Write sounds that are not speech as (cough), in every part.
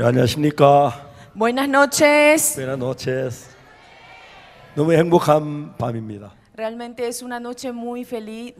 예, 안녕하십니까. Buenas noches. Buenas noches. 너무 행복한 밤입니다. Realmente es una noche muy feliz.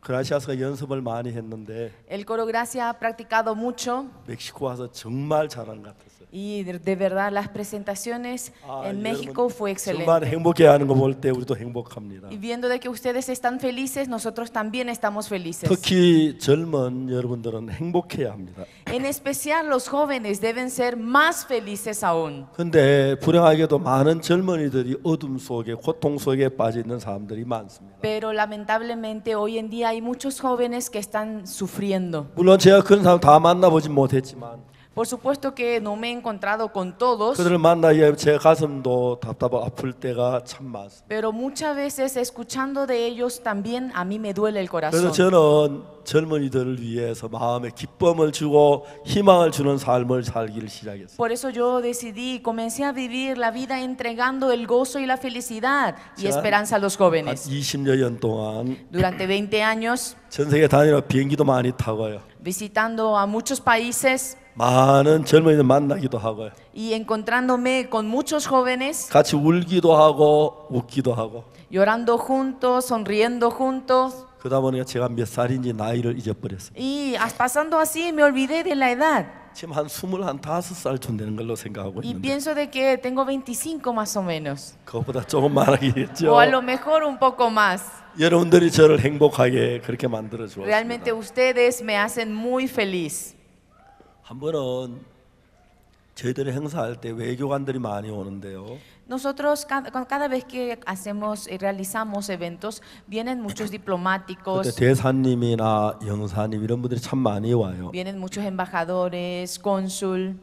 크로아시아에서 연습을 많이 했는데 El coro Gracia ha practicado mucho 멕시코 와서 정말 잘한 것 같았어요. y de, de verdad las presentaciones 아, en 여러분, México fue 정말 excelente. 행복해하는 거 볼 때 우리도 행복합니다. Y viendo de que ustedes están felices, nosotros también estamos felices. 특히 젊은 여러분들은 행복해야 합니다. En especial los jóvenes deben ser más felices aún. 근데 불행하게도 많은 젊은이들이 어둠 속에 고통 속에 빠져 있는 사람들이 많습니다. Pero lamentablemente hoy en día hay muchos jóvenes que están sufriendo. 물론 제가 그런 사람 다 만나보지 못했지만 Por supuesto que no me he encontrado con todos. 그들을 만나기에 제 가슴도 답답하고 아플 때가 참 많습니다. Pero muchas veces escuchando de ellos también a mí me duele el 그래서 corazón. 저는 젊은이들을 위해서 마음에 기쁨을 주고 희망을 주는 삶을 살기를 시작했어요. Por eso yo decidí, comencé a vivir la vida entregando el gozo y la felicidad y Ya. esperanza a los 한 jóvenes. 20여 년 동안 Durante 20 años, 전 세계 다니며 비행기도 많이 타고요. visitando a muchos países 많은 젊은이들 만나기도 하고요. y encontrándome con muchos jóvenes, 같이 울기도 하고 웃기도 하고 llorando juntos, sonriendo juntos. 그러다 보니까 제가 몇 살인지 나이를 잊어버렸어요. Y as- pasando así me olvidé de la edad. 지금 한 스물 한 다섯 살쯤 되는 걸로 생각하고 Y 있는데 pienso de que tengo 25 más o menos. 그것보다 조금 많아지겠죠. O a lo mejor un poco más. 여러분들이 저를 행복하게 그렇게 만들어 Realmente 주었습니다. ustedes me hacen muy feliz. 한 번은 저희들이 행사할 때 외교관들이 많이 오는데요. Nosotros cada, cada vez que hacemos realizamos eventos vienen muchos diplomáticos, 대사님이나 영사님 이런 분들이 참 많이 와요. vienen muchos embajadores, cónsul.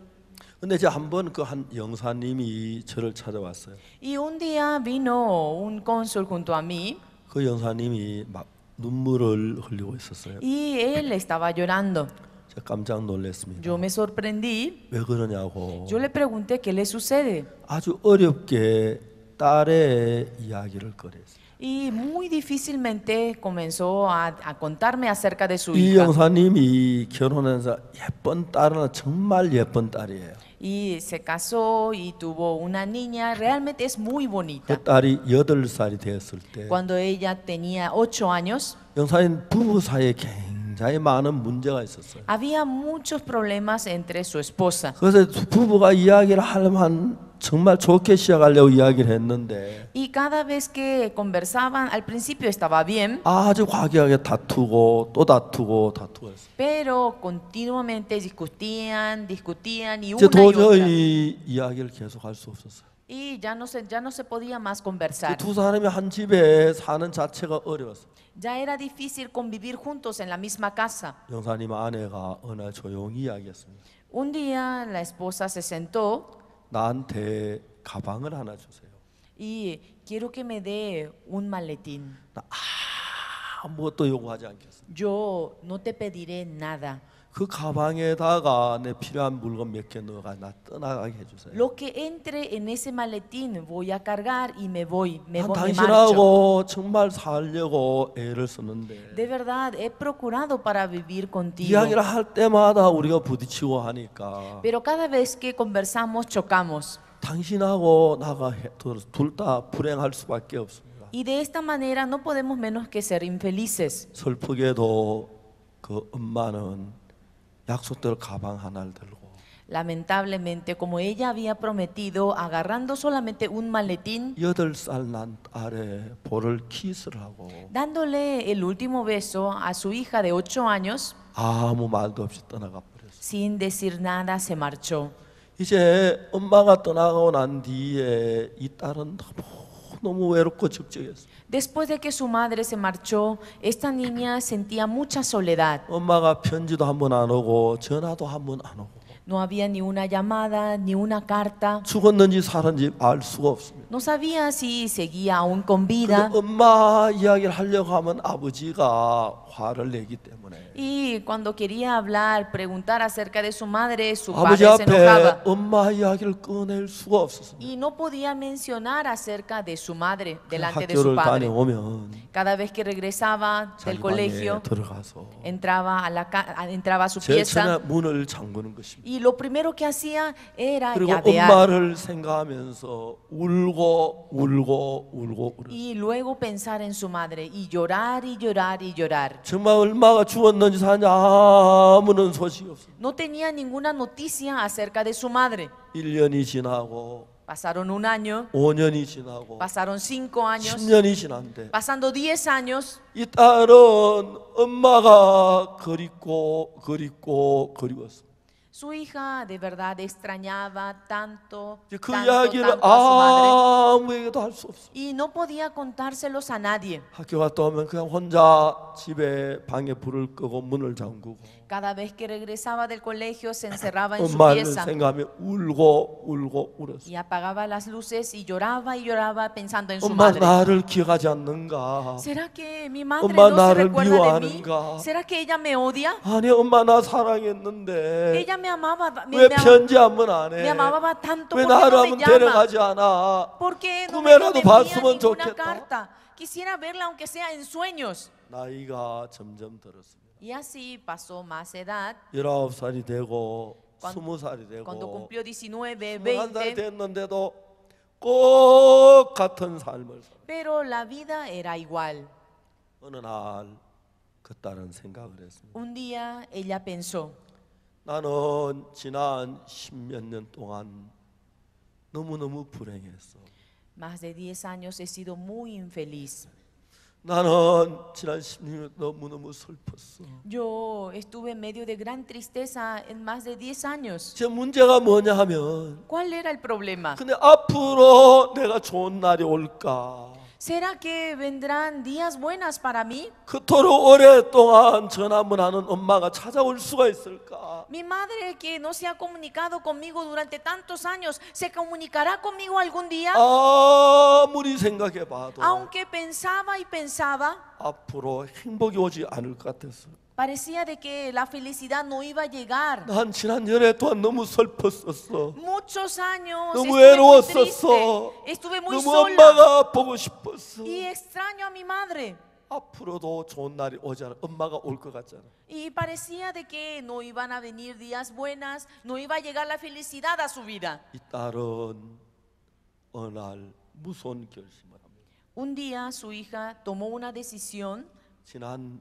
근데 이제 한번 그 한 영사님이 저를 찾아왔어요. Y un día vino un cónsul junto a mí 그 영사님이 막 눈물을 흘리고 있었어요. y él estaba llorando. 제가 깜짝 놀랐습니다. Yo me sorprendí. 왜 그러냐고. Yo le pregunté qué le sucede. 아주 어렵게 딸의 이야기를 꺼냈어요. Y muy difícilmente comenzó a, a contarme acerca de su 이 hija. 영사님이 결혼해서 예쁜 딸은 정말 예쁜 딸이에요. Y se casó y tuvo una niña, realmente es muy bonita. 그 딸이 여덟 살이 됐을 때 Cuando ella tenía ocho años, 영사님 부부 사이에 굉장히 많은 문제가 있었어요. había muchos problemas entre su esposa. 그래서 두 부부가 이야기를 하려면 정말 좋게 시작하려고 이야기를 했는데 Y cada vez que conversaban, al principio estaba bien, 아주 과격하게 다투고 또 다투고 다투고 했어요. pero continuamente discutían, discutían y 이제 una y otra. 도저히 이야기를 계속 할 수 없었어요. Y ya no se, ya no se podía más conversar. 두 사람이 한 집에 사는 자체가 어려웠어요. Ya era difícil convivir juntos en la misma casa. 영사님 아내가 어느 날 조용히 이야기했습니다. Un día la esposa se sentó 나한테 가방을 하나 주세요. y quiero que me dé un maletín. 나 아무것도 요구하지 않겠습니다. Yo no te pediré nada. 그 가방에다가 내 필요한 물건 몇 개 넣어가 나 떠나가게 해주세요. Lo que entre en ese maletín voy a cargar y me voy, me, 난 voy, me marcho. 당신하고 정말 살려고 애를 쓰는데 De verdad, he procurado para vivir contigo. 이야기를 할 때마다 우리가 부딪히고 하니까 Pero cada vez que conversamos, chocamos. 당신하고 나가 둘 다 불행할 수밖에 없습니다. Y de esta manera no podemos menos que ser infelices. 슬프게도 그 엄마는 약속대로 가방 하나를 들고 Lamentablemente, como ella había prometido, agarrando solamente un maletín, 여덟 살 난 딸의 볼을 키스를 하고 dándole el último beso a su hija de 8 años, 아무 말도 없이 떠나가 버렸어요. sin decir nada, se marchó. 이제 엄마가 떠나가고 난 뒤에 이 딸은 너무 너무 외롭고 적적했어요. Después de que su madre se marchó, esta niña sentía mucha soledad. 엄마가 편지도 한 번 안 오고 전화도 한 번 안 오고 No había ni una llamada, ni una carta. 죽었는지 살았는지 알 수가 없습니다. No sabía si seguía aún con vida. 엄마 이야기를 하려고 하면 아버지가 화를 내기 때문에 Y cuando quería hablar, preguntar acerca de su madre, su padre se enojaba. Y no podía mencionar acerca de su madre delante de su padre. Cada vez que regresaba del colegio, entraba a, la entraba a su pieza. Y lo primero que hacía era 야대ar. Y luego pensar en su madre y llorar y llorar y llorar. 죽었는지 사는지 아무런 소식이 없어. No tenía ninguna noticia acerca de su madre. 1년이 지나고 Pasaron un año, 5년이 지나고 pasaron cinco años, 10년이 지났는데 pasando diez años, 이 딸은 엄마가 그립고 그립고 그리웠어. su hija de verdad extrañaba tanto, 이제 그 tanto, 이야기를 tanto a su madre 아무에게도 할 수 없어. y no podía contárselos a nadie. 학교 갔다 오면 그냥 혼자 집에 방에 불을 끄고 문을 잠그고 Cada vez que regresaba del colegio se encerraba en su 엄마를 pieza 생각하며 울고 울고 울었어. y apagaba las luces y lloraba y lloraba pensando en su 엄마 madre. 나를 기억하지 않는가? ¿Será que mi madre 엄마 no se 나를 recuerda de mí? 미워하는가? ¿Será que ella me odia? 아니 엄마 나 사랑했는데 Ella me amaba, me, 왜 me am- 편지 한 번안 me 해? amaba tanto. 왜 ¿Por qué 나를 no me 한번 llama? 데려가지 않아? ¿Por qué no me, 꿈에라도 me envía 봤으면 ninguna 좋겠다. carta? Quisiera verla aunque sea en sueños. 나이가 점점 들었습니다. Y así pasó más edad. 19살이 되고 Cuan- 20살이 Cuando 되고 cumplió 19, 21살이 20, 됐는데도 꼭 같은 삶을 살아. pero la vida era igual. 어느 날 그 딸은 생각을 했습니다. Un día ella pensó, 나는 지난 십몇 년 동안 너무너무 불행했어. más de 10 años he sido muy infeliz. 나는 지난 10년 너무너무 슬펐어. Yo estuve en medio de gran tristeza en más de 10 años. 제 문제가 뭐냐 하면 ¿Cuál era el problema? 근데 앞으로 내가 좋은 날이 올까? ¿Será que vendrán días buenas para mí? 그토록 오랫동안 전화 한번 하는 엄마가 찾아올 수가 있을까? Mi madre que no se ha comunicado conmigo durante tantos años, ¿se comunicará conmigo algún día? 아무리 생각해 봐도 Aunque pensaba y pensaba, 앞으로 행복이 오지 않을 것 같았어. parecía de que la felicidad no iba a llegar. 난 지난 연애 동안 너무 슬펐었어. Muchos años 너무 estuve muy triste, 외로웠었어. estuve muy 너무 sola 엄마가 보고 싶었어. y extraño a mi madre. 앞으로도 좋은 날이 오지 않아. 엄마가 올 것 같잖아. Y parecía de que no iban a venir días buenas, no iba a llegar la felicidad a su vida. 이 딸은 어느 날 무서운 결심을 합니다. Un día su hija tomó una decisión 지난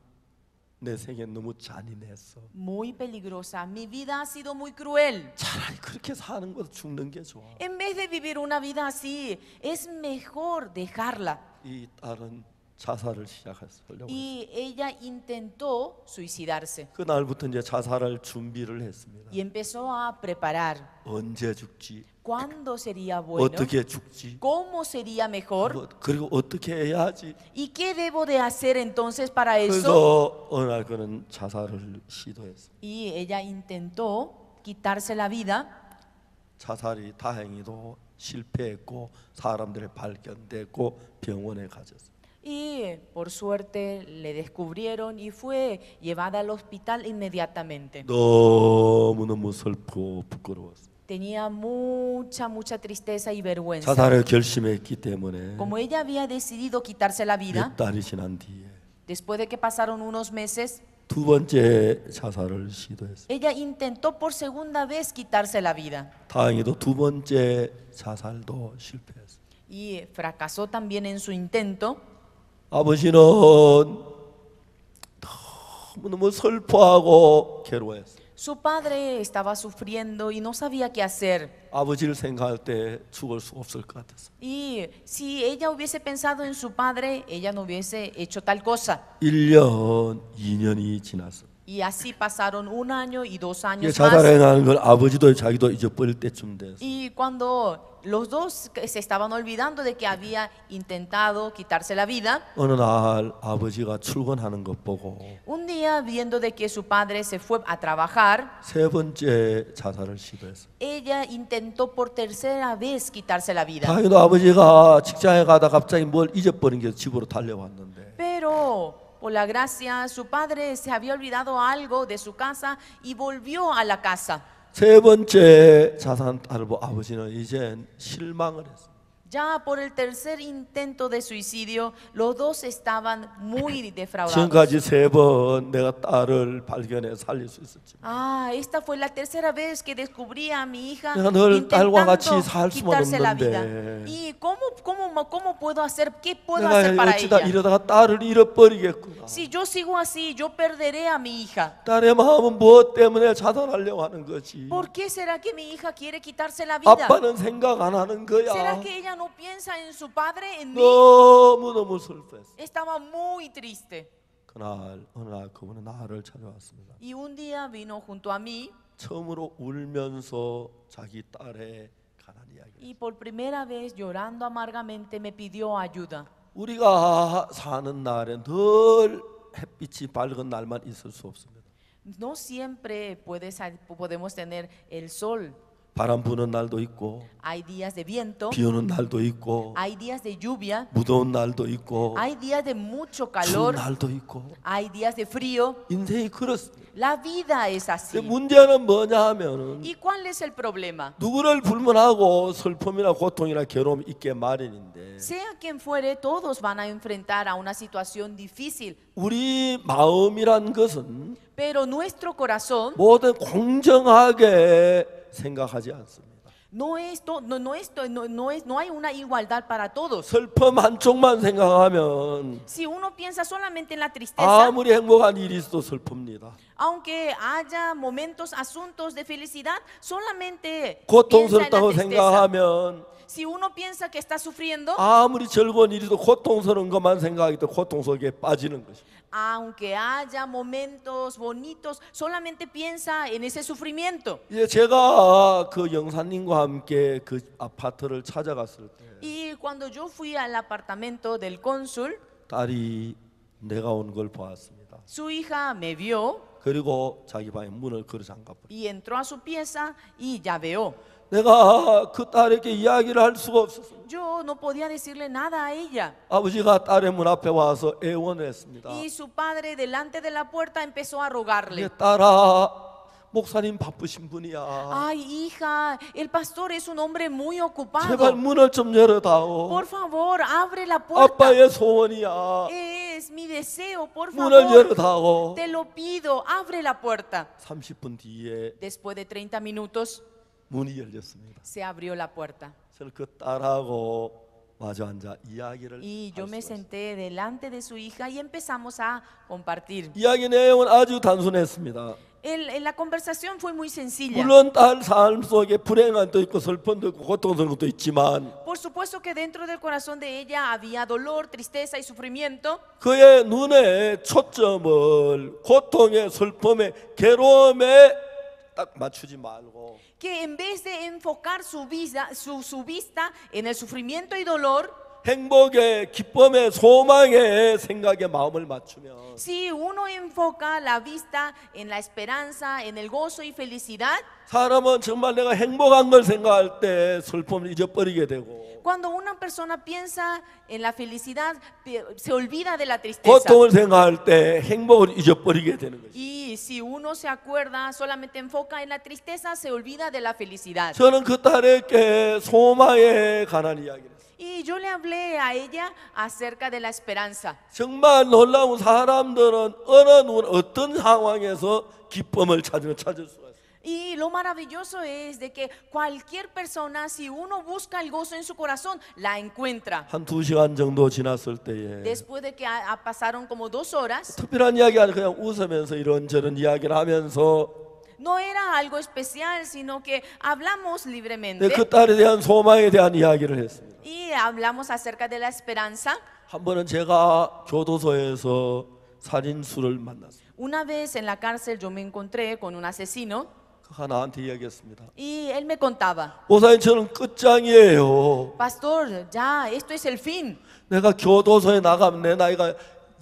내 생에 너무 잔인했어. muy peligrosa. Mi vida ha sido muy cruel. 차라리 그렇게 사는 것보다 죽는 게 좋아. En vez de vivir una vida así, es mejor dejarla. 이 딸은 자살을 시작하려고 했어. Y ella intentó suicidarse 그날부터 이제 자살할 준비를 했습니다. y empezó a preparar 언제 죽지? cuándo sería bueno, 어떻게 죽지? cómo sería mejor 뭐, 그리고 어떻게 해야 하지? y qué debo de hacer entonces para eso. 그래서 어느 날 그는 자살을 시도했어. Y ella intentó quitarse la vida 자살이 다행히도 실패했고 사람들이 발견됐고 병원에 가졌어. y por suerte le descubrieron y fue llevada al hospital inmediatamente. 너무 너무 슬프고 부끄러웠어. Tenía mucha, mucha tristeza y vergüenza. 자살을 결심했기 때문에 Como ella había decidido quitarse la vida, 몇 달이 지난 뒤에 después de que pasaron unos meses, 두 번째 자살을 시도했어. ella intentó por segunda vez quitarse la vida 다행히도 두 번째 자살도 실패했어. y fracasó también en su intento. 아버지는 너무 너무 슬퍼하고 괴로워했어. Su padre estaba sufriendo y no sabía qué hacer. 아버지를 생각할 때 죽을 수 없을 것 같았어. Y si ella hubiese pensado en su padre, ella no hubiese hecho tal cosa. 1년, 2년이 지났어. Y así pasaron un año y dos 이게 años más. 자살행하는 걸 아버지도 자기도 잊어버릴 때쯤 됐어. Y cuando los dos que se estaban olvidando de que había intentado quitarse la vida, 어느 날 아버지가 출근하는 것 보고 un día viendo de que su padre se fue a trabajar, 세 번째 자살을 시도했어. ella intentó por tercera vez quitarse la vida. 다행히도 아버지가 직장에 가다 갑자기 뭘 잊어버린 게 집으로 달려왔는데 Pero por la gracia, su padre se había olvidado algo de su casa y volvió a la casa. 세 번째 자산 보고 아버지는 이젠 실망을 했어. Ya por el tercer intento de suicidio, los dos estaban muy defraudados. (clears throat) 지금까지 세 번 내가 딸을 발견해 살릴 수 있었지. Ah, esta fue la tercera vez que descubrí a mi hija 내가 늘 딸과 같이 intentando 살 수만 quitarse la vida. 없는데. ¿Y cómo, cómo, cómo puedo hacer? ¿Qué puedo 내가 hacer para 어찌다 ella? 이러다가 딸을 잃어버리겠구나. Si yo sigo así, yo perderé a mi hija. 딸의 마음은 무엇 때문에 자살하려고 하는 거지? ¿Por qué será que mi hija quiere quitarse la vida? 아빠는 생각 안 하는 ¿Será 거야. que ella no piensa en su padre, en mí? 너무 너무 슬퍼했어. Estaba muy triste. 그날 어느 날 그분은 나를 찾아왔습니다. Y un día vino junto a mí 처음으로 울면서 자기 딸의 가난 이야기. y por primera vez llorando amargamente me pidió ayuda. 우리가 사는 날에 늘 햇빛이 밝은 날만 있을 수 없습니다. No siempre puedes- podemos tener el sol. 바람 부는 날도 있고 Hay días de viento, 비 오는 날도 있고 hay días de lluvia, 무더운 날도 있고 hay días de mucho 추운 calor, 날도 있고 hay días de frío. 인생이 그렇습니다. La vida es 근데 así. 문제는 뭐냐 하면은 ¿Y cuál es el problema? 누구를 불문하고 슬픔이나 고통이나 괴로움이 있게 마련인데 Sea quien fuere, todos van a enfrentar a una situación difícil. 우리 마음이란 것은 Pero nuestro corazón 모든 공정하게 생각하지 않습니다. no es, to- no, no, es, to- no, no es, no hay una igualdad para todos. 슬픔 한쪽만 생각하면 Si uno piensa solamente en la tristeza, 아무리 행복한 일이 있어도 슬픕니다. aunque haya momentos, asuntos de felicidad, solamente piensa en la 고통스럽다고 tristeza. 생각하면 Si uno piensa que está sufriendo, 아무리 즐거운 일이도 고통스러운 것만 생각하기 때문에 고통 속에 빠지는 것입니다. aunque haya momentos bonitos, solamente piensa en ese sufrimiento. 이제 제가 그 영사님과 함께 그 아파트를 찾아갔을 때 Y cuando yo fui al apartamento del cónsul, 딸이 내가 온 걸 보았습니다. su hija me vio 그리고 자기 방에 문을 걸어 잠가버려. y entró a su pieza y llaveó. 내가 그 딸에게 이야기를 할 수가 없었어. Yo no podía decirle nada a ella. 아버지가 딸의 문 앞에 와서 애원했습니다. Y su padre delante de la puerta empezó a rogarle. 내 딸아, 목사님 바쁘신 분이야. Ay, hija, el pastor es un hombre muy 제발 ocupado. 문을 좀 열어다오. Por favor, abre la puerta. 아빠의 소원이야. Es mi deseo, por 문을 favor. 열어다오. Te lo pido, abre la puerta. 30분 뒤에 Después de 30 minutos 문이 열렸습니다. se abrió la puerta. 저는 그 딸하고 마주 앉아 이야기를 Y yo 할 me senté delante de su hija y empezamos a compartir. 이야기 내용은 아주 단순했습니다. El- el- la conversación fue muy sencilla. 물론 딸 삶 속에 불행함도 있고 슬픔도 있고 고통스러운 것도 있지만 Por supuesto que dentro del corazón de ella había dolor, tristeza y sufrimiento, 그의 눈에 초점을 고통의 슬픔의 괴로움에 딱 맞추지 말고 que en vez de enfocar su, vida, su, su vista en el sufrimiento y dolor, 행복의 기쁨의 소망의 생각에 마음을 맞추면 si uno enfoca la vista en la esperanza, en el gozo y felicidad, 사람은 정말 내가 행복한 걸 생각할 때 슬픔을 잊어버리게 되고 cuando una persona piensa en la felicidad, pi- se olvida de la tristeza. 고통을 생각할 때 행복을 잊어버리게 되는 것이죠. Y si uno se acuerda, solamente enfoca en la tristeza, se olvida de la felicidad. 저는 그 딸에게 소망에 관한 이야기를 했어요. Y yo le hablé a ella acerca de la esperanza. 정말 놀라운 사람들은 어느 누 어떤 상황에서 기쁨을 찾으면 찾을 수가 있어요. Y lo maravilloso es de que cualquier persona, si uno busca el gozo en su corazón, la encuentra. 한 두 시간 정도 지났을 때에 Después de que a- a- pasaron como dos horas, 특별한 이야기 아니라 그냥 웃으면서 이런저런 이야기를 하면서 no era algo especial, sino que hablamos 네, libremente 그 딸에 대한 소망에 대한 이야기를 했습니다. y hablamos acerca de la esperanza. 한 번은 제가 교도소에서 살인수를 만났습니다. Una vez en la cárcel yo me encontré con un asesino 그가 나한테 이야기했습니다. y él me contaba, 목사님 저는 끝장이에요. pastor, ya, esto es el fin. 내가 교도소에 나가면 내 나이가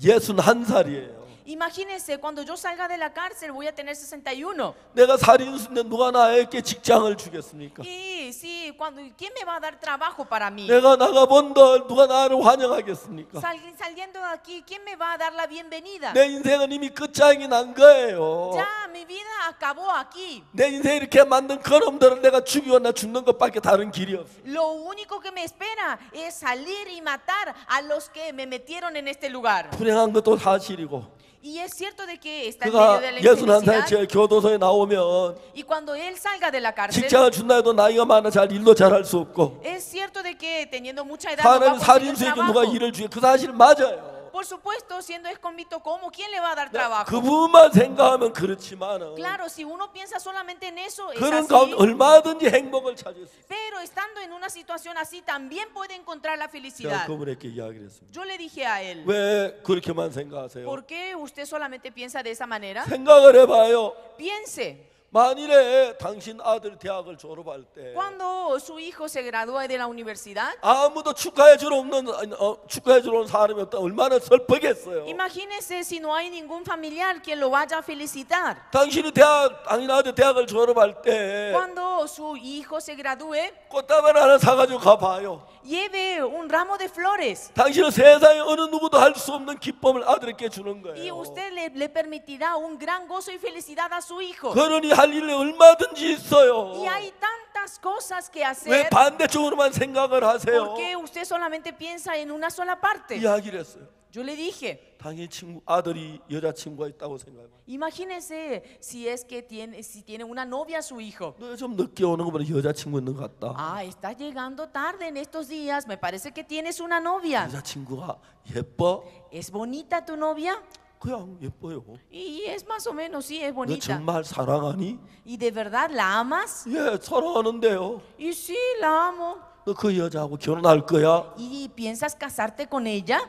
61살이에요. Imagínense, cuando yo salga de la cárcel voy a tener 61. 내가 살인수인데 누가 나에게 직장을 주겠습니까? Y sí, cuando, ¿quién me va a dar trabajo para mí? 내가 나가본들 누가 나를 환영하겠습니까? Sal- saliendo de aquí, ¿quién me va a dar la bienvenida? 내 인생은 이미 끝장이 난 거예요. Ya, mi vida acabó aquí. 내 인생 이렇게 만든 그놈들을 내가 죽이고 나 죽는 것밖에 다른 길이 없어. Lo único que me espera es salir y matar a los que me metieron en este lugar. 불행한 것도 사실이고 Y es cierto de que está en medio 그가 de la 61살 infelicidad. 제 교도소에 나오면 Y cuando él salga de la cárcel, 직장을 준다 해도 나이가 많아 잘 일도 잘 할 수 없고 es cierto de que teniendo mucha edad no va a 사람이 conseguir 살인수에게 누가 trabajo. 일을 주게 그 사실 맞아요. Por supuesto, siendo esconvito, ¿cómo? ¿Quién le va a dar 그 trabajo? 부분만 생각하면 그렇지만은 Claro, si uno piensa solamente en eso, es 그런 así. 가운데 얼마든지 행복을 찾을 수 있어요. Pero estando en una situación así, también puede encontrar la 제가 felicidad. 그분에게 이야기를 했습니다. Yo le dije a él, 왜 그렇게만 생각하세요? ¿por qué usted solamente piensa de esa manera? 생각을 해봐요. Piense, 만일에 당신 아들 대학을 졸업할 때 cuando su hijo se gradúe de la universidad, 아무도 축하해 주러 없는 어, 축하해 주러 온 사람이 없다 얼마나 슬프겠어요. imagínese si no hay ningún familiar que lo vaya a felicitar. 당신이 대학 당신 아들 대학을 졸업할 때 Cuando su hijo se gradúe, 꽃다발 하나 사가지고 가봐요. lleve un ramo de flores 당신은 세상에 어느 누구도 할 수 없는 기쁨을 아들에게 주는 y 거예요. usted le, le permitirá un gran gozo y felicidad a su hijo. 그러니 할 일이 얼마든지 있어요. Y hay tantas cosas que 왜 hacer. 반대쪽으로만 생각을 하세요? ¿Por qué usted solamente piensa en una sola parte? 이야기를 했어요. Yo le dije, 당신 친구 아들이 여자친구가 있다고 생각해봐. imagínese si es que tiene, si tiene una novia su hijo. 너 좀 늦게 오는 거 보니 여자친구 있는 것 같다. Ah, está llegando tarde en estos días. Me parece que tienes una novia. 여자친구가 예뻐? ¿Es bonita tu novia? 그냥 예뻐요. Y es más o menos, sí, es 너 bonita. 정말 사랑하니? ¿Y de verdad la amas? 예, 사랑하는데요. Y sí, la amo. 너 그 여자하고 결혼할 거야? ¿Y piensas casarte con ella?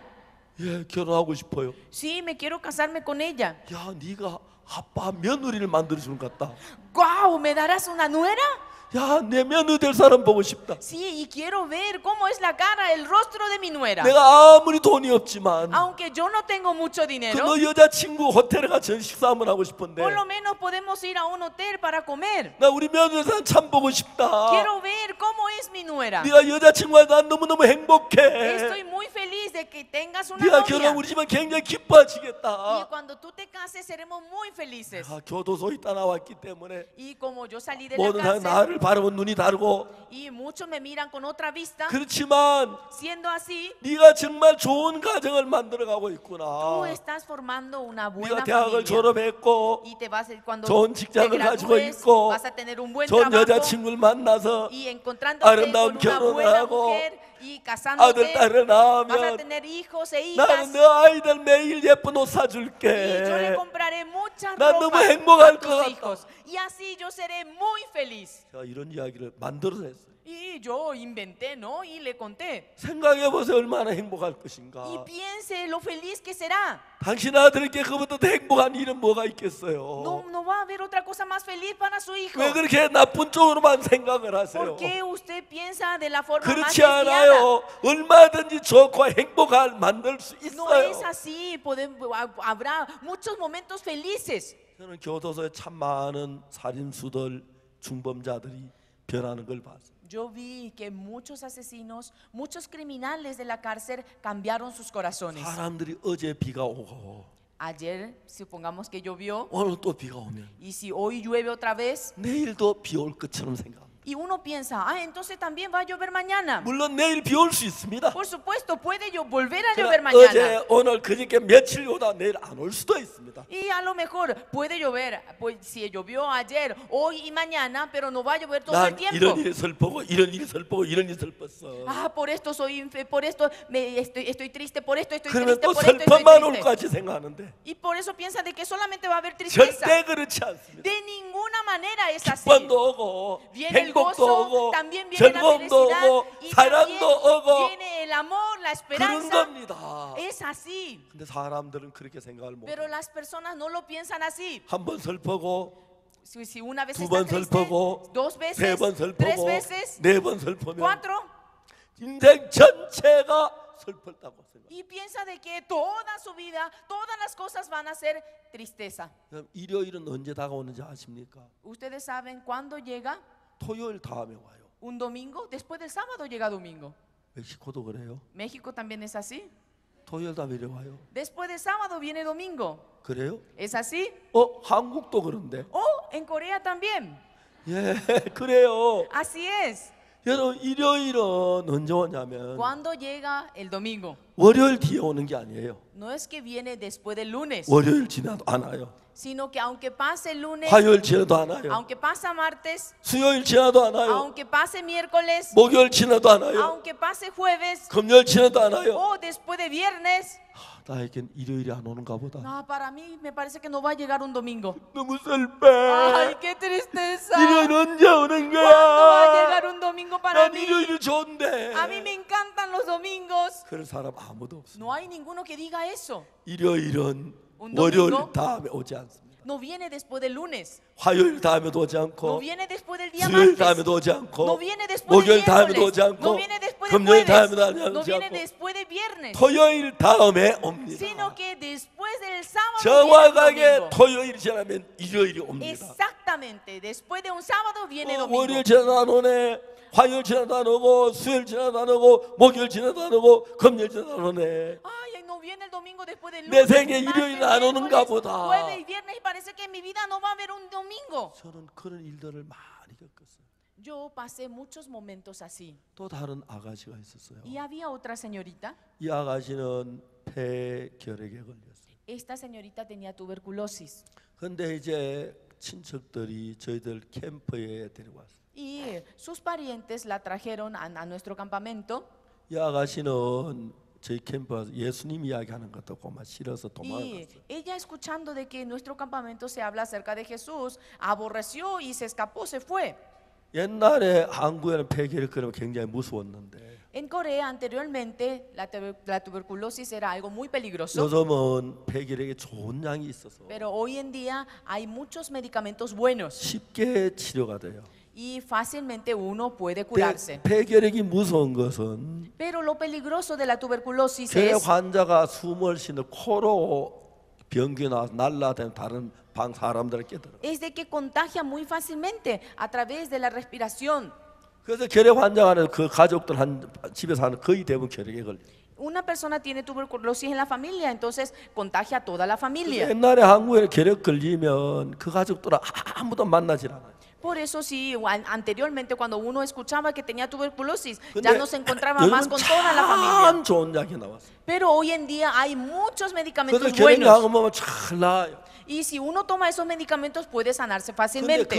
예, 결혼하고 싶어요. Sí, me quiero casarme con ella. 야, 네가 아빠 며느리를 만들어 주는 것 같다. ¡Guau! ¿Me darás una nuera? 야, 내 며느리 될 사람 보고 싶다. Sí, y quiero ver cómo es la cara, el rostro de mi nuera. 내가 아무리 돈이 없지만 Aunque yo no tengo mucho dinero, 그너 여자친구 호텔에 가서 식사 한번 하고 싶은데 por lo menos podemos ir a un hotel para comer. 나 우리 며느리 사람 참 보고 싶다. Quiero ver cómo es mi nuera. 네가 여자친구와 난 너무너무 행복해. Estoy muy feliz de que tengas una 네가 novia. 결혼 우리 집안 굉장히 Y 기뻐하시겠다. cuando tú te cases seremos muy felices. 아, 교도소 있다 나왔기 때문에 Y como yo salí de la 모든 사람이 cárcel 나를 바라본 눈이 다르고 y muchos me miran con otra vista, 그렇지만 siendo así, 네가 정말 좋은 가정을 만들어 가고 있구나. tú estás formando una buena 네가 대학을 familia. 졸업했고 Y te vas cuando 좋은 직장을 가지고 gradúes, 있고 vas a tener un buen 좋은 trabajo 여자친구를 만나서 y encontrándote 아름다운 con una 결혼을 buena 하고 mujer y 아들 casándote 딸을 vas a 낳으면 tener hijos e 나는 hijas 너 아이들 매일 예쁜 옷 y yo le 사줄게. compraré muchas 난 너무 ropas 행복할 a 것 tus 같다. hijos y así yo seré muy feliz. 이런 이야기를 만들어서 했어요. Y yo inventé, ¿no? Y le conté. 생각해 보세요 얼마나 행복할 것인가. Y piense lo feliz que será. 당신 아들에게 그보다 더 행복한 일은 뭐가 있겠어요? No, no va a haber otra cosa más feliz para su hijo. 왜 그렇게 나쁜 쪽으로만 생각을 ¿Por 하세요? qué usted piensa de la forma más 그렇지 desviada? 않아요. 얼마든지 좋고 행복할 만들 수 No es 있어요. así, podemos, habrá muchos momentos felices. 저는 교도소에 참 많은 살인수들, 중범자들이 변하는 걸 봤어요. Yo vi que muchos asesinos, muchos criminales de la cárcel cambiaron sus corazones. 사람들이 어제 비가 오고 Ayer, supongamos que llovió, 오늘 또 비가 오면 y si hoy llueve otra vez, 내일도 비 올 것처럼 생각합니다. y uno piensa, ah, entonces también va a llover mañana. 물론 내일 비 올 수 있습니다. Por supuesto, puede yo volver a 그러나 llover mañana. 어제 오늘 그저께 며칠 오다 내일 안 올 수도 있습니다. Y a lo mejor puede llover, pues si llovió ayer, hoy y mañana, pero no va a llover todo el 난 tiempo. 이런 일이 슬프고 이런 일이 슬프고 이런 일이 슬펐어. Ah, por esto soy infe- por esto me estoy, estoy triste, por esto estoy 그러면 triste, 또 por esto estoy 슬픔만 올 triste. 것같이 생각하는데 Y por eso piensa de que solamente va a haber tristeza. 절대 그렇지 않습니다. De ninguna manera es así. 기쁨도 오고 Viene el 행복도 gozo, 오고 también viene la 즐거움도 felicidad 오고 y también 사랑도 오고 viene el el amor, la 그런 esperanza. 겁니다. Es así. 근데 사람들은 그렇게 생각을 못. Pero las personas no lo piensan así. 한 번 슬퍼고 Si, si una vez 두 está 번 triste, 슬퍼고 dos 세 veces, 번 tres 슬퍼고 veces, 네 번 슬퍼면 cuatro, 인생 전체가 슬펐다고 생각. y piensa de que toda su vida, todas las cosas van a ser tristeza. 그럼 일요일은 언제 다가오는지 아십니까? Ustedes saben cuándo llega 토요일 다음에 와요. un domingo, después del sábado llega domingo. 멕시코도 그래요. México también es así. 토요일 다음에 와요. Después del sábado viene domingo. 그래요? ¿Es así? 어, 한국도 그런데. Oh, en Corea también. 예, 그래요. Así es. 여러분 일요일은 언제 오냐면 ¿Cuándo llega el domingo? 월요일 뒤에 오는 게 아니에요. No es que viene después del lunes, 월요일 지나도 안 와요. sino que aunque pase el lunes, 화요일 지나도 안 와요. aunque pasa martes, 수요일 지나도 안 와요. aunque pase miércoles, 목요일 지나도 안 와요. aunque pase jueves 금요일 지나도 안 와요. o después de viernes, 나에겐 일요일이 안 오는가 보다. no, para mí me parece que no va a llegar un domingo. 너무 슬퍼. Ay, qué tristeza. 일요일 언제 오는 ¿Cuándo va a 거야? llegar un domingo para 난 mí? 일요일이 좋은데. A mí me encantan los domingos. 그런 사람 아무도 없어. No hay ninguno que diga eso. 일요일은 Un 월요일 domingo? 다음에 오지 않습니다. No viene después del lunes. 화요일 다음에도 오지 No 않고 viene después del día 수요일 martes. 다음에도 오지 않고 No viene después del 목요일 다음에도 오지 miércoles. 않고 No viene después del 금요일 다음에도 jueves. No 오지 viene 않고 después de viernes. 토요일 다음에 옵니다. Sino que después del sábado viene el 정확하게 domingo. 토요일이 지나면 일요일이 옵니다. Exactamente. Después de un sábado viene 어, domingo. 월요일 지나도 안 오네. 화요일 지나도 안 오고 수요일 지나도 안 오고 목요일 지나도 안 오고 금요일 지나도 안 오네. Ay, no viene el domingo después del 내 lunes. 생에 martes, 일요일은 안 오는가 miércoles, 보다. Jueves y viernes y parece que en mi vida no va a haber un domingo. 저는 그런 일들을 많이 겪었어요. Yo pasé muchos momentos así. 또 다른 아가씨가 있었어요. Y había otra señorita. 이 아가씨는 폐결핵에 걸렸어요. Esta señorita tenía tuberculosis. 근데 이제 친척들이 저희들 캠프에 데려왔어요. Y sus parientes la trajeron a, a nuestro campamento. 이 아가씨는 저희 캠프 와서 예수님 이야기하는 것도 고마 싫어서 Y 도망갔어요. ella escuchando de que en nuestro campamento se habla acerca de Jesús, aborreció y se escapó, se fue. 옛날에 한국에는 폐결핵 그러면 굉장히 무서웠는데 En Corea anteriormente la, tuber- la tuberculosis era algo muy peligroso, 요즘은 폐결핵에 좋은 약이 있어서 pero hoy en día hay muchos medicamentos buenos 쉽게 치료가 돼요. y fácilmente uno puede 폐- curarse. 폐결핵이 무서운 것은 Pero lo peligroso de la tuberculosis 폐 es 환자가 숨을 쉬는 코로 병기 나서 날라다니는 다른 방 사람들을 깨들어. es de que contagia muy fácilmente a través de la respiración. 그래서 결핵 환자가 아니라 그 가족들 한 집에서 하는 거의 대부분 결핵에 걸려. Una persona tiene tuberculosis en la familia, entonces contagia a toda la familia. 옛날에 한국에 결핵 걸리면 그 가족들은 아무도 만나질 않아요. por eso sí, anteriormente cuando uno escuchaba que tenía tuberculosis, ya no se encontraba más con toda la familia. Pero hoy en día hay muchos medicamentos buenos. Y si uno toma esos medicamentos puede sanarse fácilmente.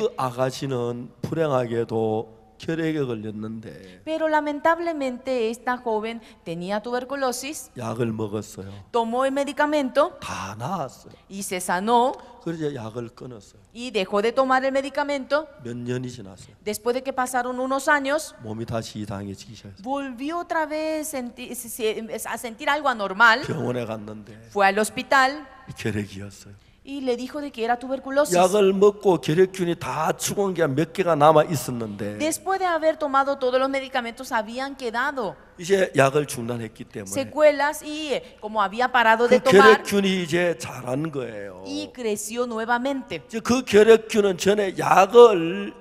그 아가씨는 불행하게도 결핵에 걸렸는데 Pero lamentablemente esta joven tenía tuberculosis, 약을 먹었어요. tomó el medicamento 다 나았어요. y se sanó 그래서 약을 끊었어요. y dejó de tomar el medicamento. 몇 년이 지났어요. Después de que pasaron unos años, 몸이 다시 이상해지기 시작했어요. volvió otra vez senti- se- se- a sentir algo anormal. 병원에 갔는데 Fue al hospital 결핵이었어요. y le dijo de que era tuberculosis. 약을 먹고 결핵균이 다 죽은 게 몇 개가 남아 있었는데 Después de haber tomado todos los medicamentos, habían quedado 이제 약을 중단했기 때문에 secuelas y eh, como había parado de 그 tomar 결핵균이 이제 자란 거예요. y creció nuevamente. 이제 그 결핵균은 전에 약을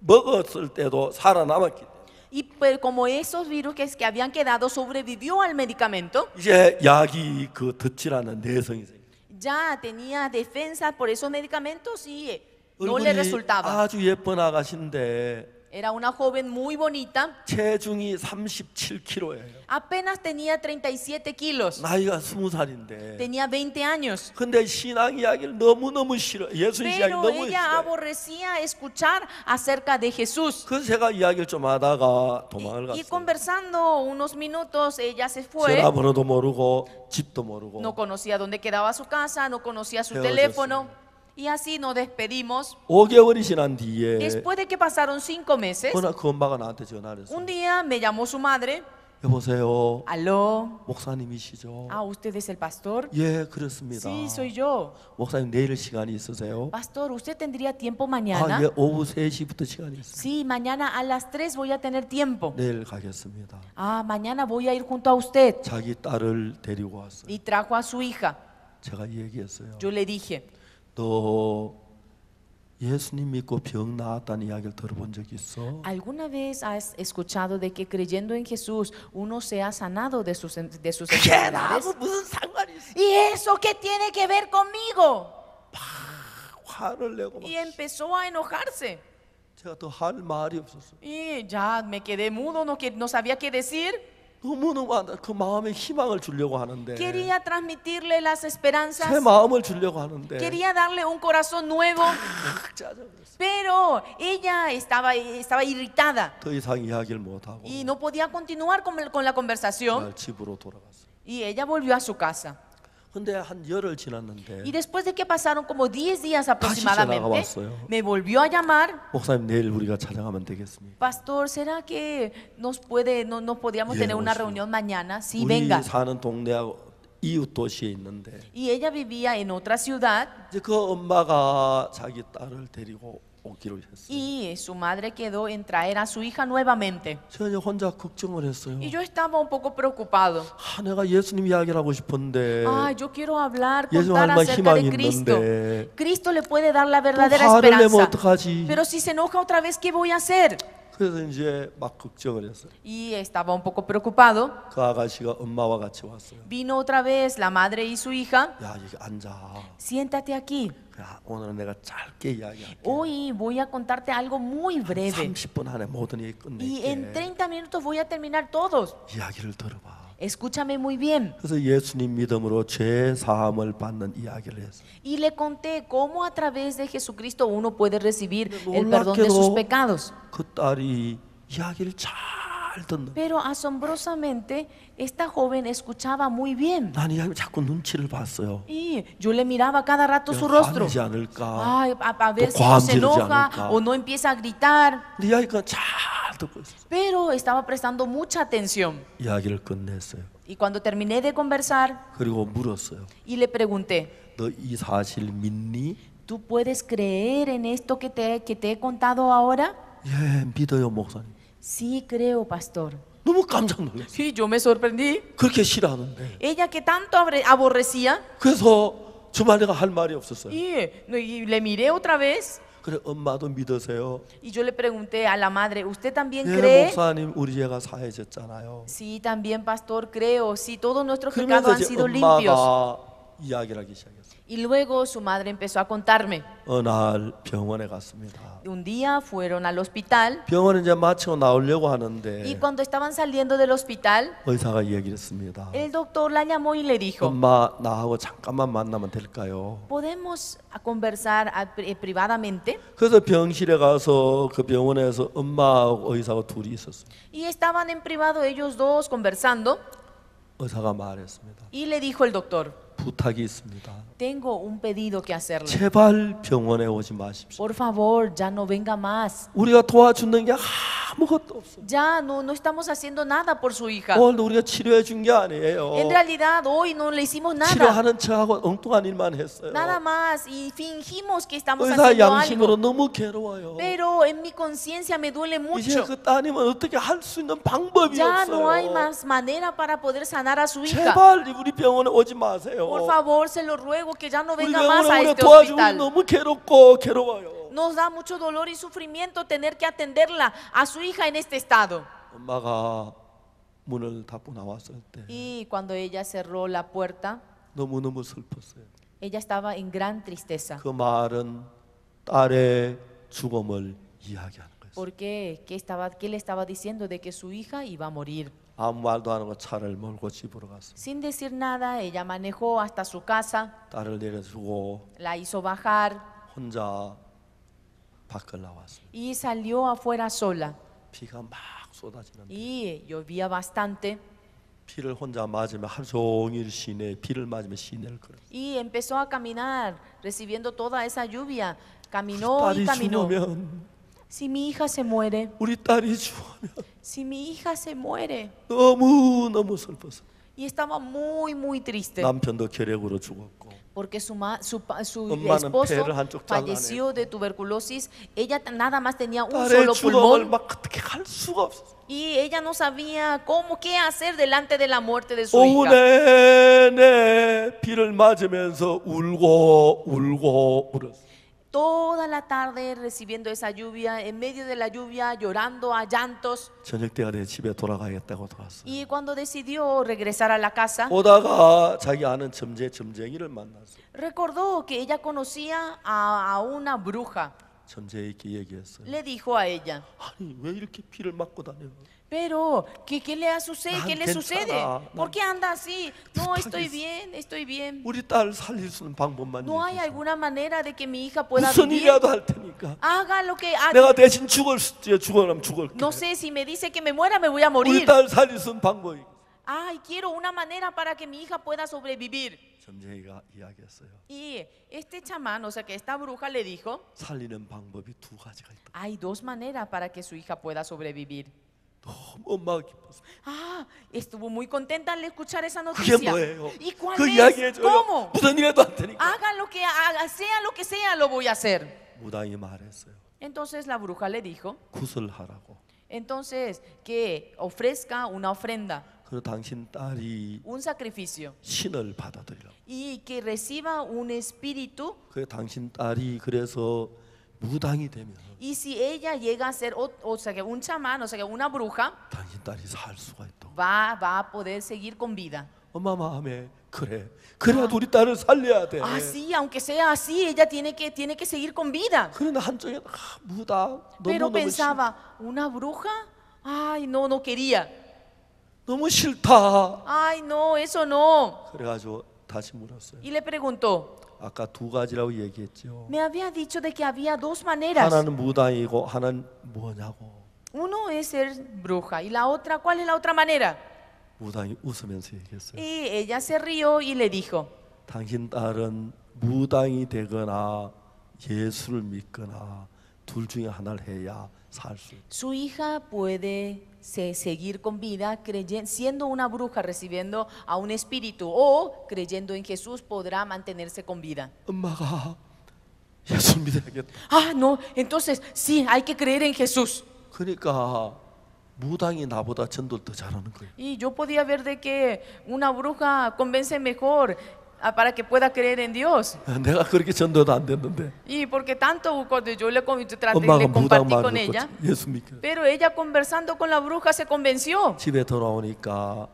먹었을 때도 살아남았기 때문에 Y pues, como esos virus que, que habían quedado sobrevivió al medicamento, 이제 약이 그 덧질하는 내성이 생겨요. ya tenía defensa por esos medicamentos y eh, no le 얼굴이 resultaba. 아주 예쁜 아가씨인데 Era una joven muy bonita, 체중이 37kg예요. apenas tenía 37 kilos, 나이가 20살인데 tenía 20 años. 근데 신앙 이야기를 너무너무 싫어. 예수 이야기 Pero 너무 ella 싫어. aborrecía escuchar acerca de Jesús. 그래서 제가 이야기를 좀 하다가 도망을 Y 갔어요. conversando unos minutos, ella se fue. 전화번호도 모르고 집도 모르고 No conocía dónde quedaba su casa, no conocía su Qué teléfono. Y así nos despedimos. 5개월이 지난 뒤에 Después de que pasaron cinco meses, 그나 그 엄마가 나한테 전화를 했어요. un día me llamó su madre. 여보세요. Aló. 목사님이시죠? Ah, ¿usted es el pastor? 예, 그렇습니다. Sí, soy yo. 목사님 내일 시간이 있으세요? Pastor, ¿usted tendría tiempo 아, mañana? 예, 오후 3시부터 시간이 있습니다. Sí, mañana a las 3 voy a tener tiempo. 내일 가겠습니다. Ah, mañana voy a ir junto a usted. 자기 딸을 데리고 왔어요. Y trajo a su hija. 제가 얘기했어요. Yo le dije, 너 예수님 믿고 병 나았다는 이야기를 들어본 적 있어? ¿alguna vez has escuchado de que creyendo en Jesús uno se ha sanado de sus, de sus 그게 enfermedades? 나하고 무슨 상관이 있어? ¿Y eso qué tiene que ver conmigo? 화를 내고 막 Y empezó a enojarse. 제가 더 할 말이 없었어요. Y ya me quedé mudo, no, que- no sabía qué decir. 너무너무 안- 그 마음에 희망을 주려고 하는데 Quería transmitirle las 새 esperanzas. 마음을 주려고 하는데 Quería darle un corazón nuevo. 막 짜증냈어요. Pero ella estaba, estaba irritada 더 이상 이야기를 못하고 y no podía continuar con, el- con la conversación. 그날 집으로 돌아갔어요. Y ella volvió a su casa. 근데 한 열흘 지났는데 Y después de que pasaron como 10 días 전화가 aproximadamente, 왔어요. me volvió a llamar. 목사님 내일 우리가 찾아가면 되겠습니까? Pastor, ¿será que nos puede, no, no podíamos Yeah, tener una ocho. reunión mañana? Sí, 우리 venga. 사는 동네하고 이웃 도시에 있는데 Y ella vivía en otra ciudad 이제 그 엄마가 자기 딸을 데리고 오기로 했어요. y su madre quedó en traer a su hija nuevamente. 제가 이제 혼자 걱정을 했어요. Y yo estaba un poco preocupado. 아, 내가 예수님 이야기를 하고 싶은데 Ay, yo quiero hablar, 예수 contar 하나만 acerca de 희망이 Cristo. 있는데 Cristo le puede dar la 또 verdadera 화를 내면 esperanza. 어떡하지? Pero si se enoja otra vez, ¿qué voy a hacer? 그래서 이제 막 걱정을 했어요. Y estaba un poco preocupado. 그 아가씨가 엄마와 같이 왔어요. Vino otra vez la madre y su hija. 야, 여기 앉아. Siéntate aquí. 야, 오늘은 내가 짧게 이야기할게. Hoy voy a contarte algo muy breve. 30분 안에 모든 일 Y en 끝낼게. 30 minutos voy a terminar todos. 이야기를 들어봐. Escúchame muy bien. 그래서 예수님 믿음으로 죄 사함을 받는 이야기를 했어요. Y le conté cómo a través de Jesucristo uno puede recibir Pero el perdón de 놀랍게도 sus pecados. 그 딸이 이야기를 잘 듣는. Pero asombrosamente, esta joven escuchaba muy bien. 난 이야기 자꾸 눈치를 봤어요. Y yo le miraba cada rato su 내가 rostro. 화내지 않을까? Ay, a, a ver 또 si no se 과음지르지 enoja 않을까? o no empieza a gritar. 근데 이야기가 잘 듣고 있었어요. Pero estaba prestando mucha atención. 이야기를 끝냈어요. Y cuando terminé de conversar 그리고 물었어요. y le pregunté, 너 이 사실 믿니? ¿tú puedes creer en esto que te, que te he contado ahora? 예, 믿어요, 목사님. Sí, creo, pastor. 너무 깜짝 놀랐어요. Y yo me sorprendí. 그렇게 싫어하는데. Ella que tanto abre- aborrecía. 그래서 주말 내가 할 말이 없었어요. Y, y le miré otra vez 그래, 엄마도 믿으세요. y yo le pregunté a la madre, ¿usted también 예, cree? 목사님, 우리 죄가 사해졌잖아요. Sí, también, pastor, creo. Sí, todos nuestros pecados 그러면서 han 이제 sido limpios. 엄마가 이야기를 하기 시작했어요. Y luego su madre empezó a contarme. 어느 날 병원에 갔습니다. Un día fueron al hospital 병원에 이제 마치고 나오려고 하는데 y cuando estaban saliendo del hospital, 의사가 얘기를 했습니다. el doctor la llamó y le dijo, 엄마 나하고 잠깐만 만나면 될까요? ¿podemos a conversar a- eh, privadamente? 그래서 병실에 가서 그 병원에서 엄마하고 의사가 둘이 있었어요. Y estaban en privado ellos dos conversando 의사가 말했습니다. y le dijo el doctor, 부탁이 있습니다. tengo un pedido que hacerle. 제발 병원에 오지 마십시오. Por favor, ya no venga más. 우리가 도와주는 게 아무것도 없어. Ya no, no estamos haciendo nada por su hija. 오늘도 우리가 치료해 준 게 아니에요. En realidad, hoy no le hicimos nada. 치료하는 척하고 엉뚱한 일만 했어요. Nada más. Y fingimos que estamos 의사 haciendo 양심으로 algo. 너무 괴로워요. Pero en mi conciencia me duele 이제 mucho. 그 따님은 어떻게 할 수 있는 방법이 Ya no hay 없어요. más manera para poder sanar a su hija. 제발 우리 병원에 오지 마세요. Por favor, se lo ruego como que ya no venga más a este hospital. Nos da mucho dolor y sufrimiento tener que atenderla a su hija en este estado. Y cuando ella cerró la puerta, ella estaba en gran tristeza. Porque ¿qué, estaba, ¿qué le estaba diciendo de que su hija iba a morir? 아무 말도 안 하고 차를 몰고 집으로 갔어요. Sin decir nada, ella manejó hasta su casa, 딸을 내려주고 la hizo bajar 혼자 밖을 나왔어요. y salió afuera sola. 비가 막 쏟아지는데 Y llovía bastante 비를 혼자 맞으면 하루 종일 시내 비를 맞으면 시내를 걸어. y empezó a caminar recibiendo toda esa lluvia. Caminó y 딸이 caminó. 죽으면 si mi hija se muere, 우리 딸이 죽으면 si mi hija se muere. 너무 너무 슬퍼서 Y estaba muy, muy triste. 남편도 결핵으로 죽었고 Porque su, ma- su, pa- su 엄마는 esposo 폐를 한쪽 falleció de tuberculosis. Ella t- nada más tenía un 딸의 solo 죽음을 pulmón. 막 어떻게 갈 수가 없었어. Y ella no sabía cómo, qué hacer delante de la muerte de su 오후 hija. 내내 비를 맞으면서 울고 울고 울었어. Toda la tarde recibiendo esa lluvia, en medio de la lluvia, llorando a llantos. 저녁 때가 돼 집에 돌아가겠다고 돌아왔어. Y cuando decidió regresar a la casa, 오다가 자기 아는 점쟁 점쟁이를 만났어. recordó que ella conocía a, a una bruja. 점쟁이께 얘기했어요. Le dijo a ella, 아니 왜 이렇게 비를 맞고 다녀? pero ¿qué, qué le sucede? 난 ¿Qué le 괜찮아. sucede? ¿Por 난 qué anda así? No, estoy 부탁했어. bien, estoy bien. 우리 딸 살릴 수 있는 방법만 No hay 얘기해줘. alguna manera de que mi hija pueda 무슨 vivir. 일이라도 할 테니까. Haga lo que haga. 내가 대신 죽을 수 죽어라면 죽을게. No sé si me dice que me muera, me voy a 우리 morir. 딸 살릴 수 있는 방법이. Ay, quiero una manera para que mi hija pueda sobrevivir. 점쟁이가 이야기했어요. Y este chamán, o sea que esta bruja le dijo, 살리는 방법이 두 가지가 있다. hay dos maneras para que su hija pueda sobrevivir. 너무 엄마가 기뻤어. Ah, estuvo muy contenta al escuchar esa 그게 noticia. 뭐예요? ¿Y cuál 그 es? 이야기해줘요. ¿Cómo? 무슨 일이라도 할 테니까. Haga lo que haga, sea lo que sea, lo voy a hacer. 무당이 말했어요. Entonces la bruja le dijo, 구슬하라고. entonces que ofrezca una ofrenda, 그리고 당신 딸이 un sacrificio. 신을 받아들이라고. y que reciba un espíritu 그 당신 딸이 그래서 무당이 되면 y si ella llega a ser o, o sea que un chamán, o sea que una bruja 당신 딸이 살 수가 있다고. va, va a poder seguir con vida. 엄마 마음에 그래. 그래도 우리 딸을 살려야 돼. Así, aunque sea así, ella tiene que, tiene que seguir con vida. 그런데 한쪽에 아, 무당 Pero 너무 너무 싫, pensaba, ¿una bruja? Ay, no, no quería. 너무 싫다. Ay, no, eso no. 그래가지고 다시 물었어요. Y le preguntó, 아까 두 가지라고 얘기했죠. me había dicho de que había dos maneras. 하나는 무당이고 하나는 뭐냐고. Uno es ser bruja y la otra, ¿cuál es la otra manera? 무당이 웃으면서 얘기했어요. Y ella se rió y le dijo, 당신 딸은 무당이 되거나 예수를 믿거나 둘 중에 하나를 해야 살 수. 있다. Su hija puede se- seguir con vida creyen- siendo una bruja, recibiendo a un espíritu, o creyendo en Jesús podrá mantenerse con vida. 엄마가 예수 믿어야겠다. Ah, no, entonces sí, hay que creer en Jesús. 그러니까 무당이 나보다 전도를 더 잘하는 거예요. Y yo podía ver de que una bruja convence mejor ah, para que pueda creer en Dios. (laughs) 내가 그렇게 전도도 안 됐는데 Y porque tanto cuando yo le, con- traté, 엄마가 le 무당 compartí con 말을 ella, 듣고 예수 믿게. pero ella conversando con la bruja se convenció. 집에 돌아오니까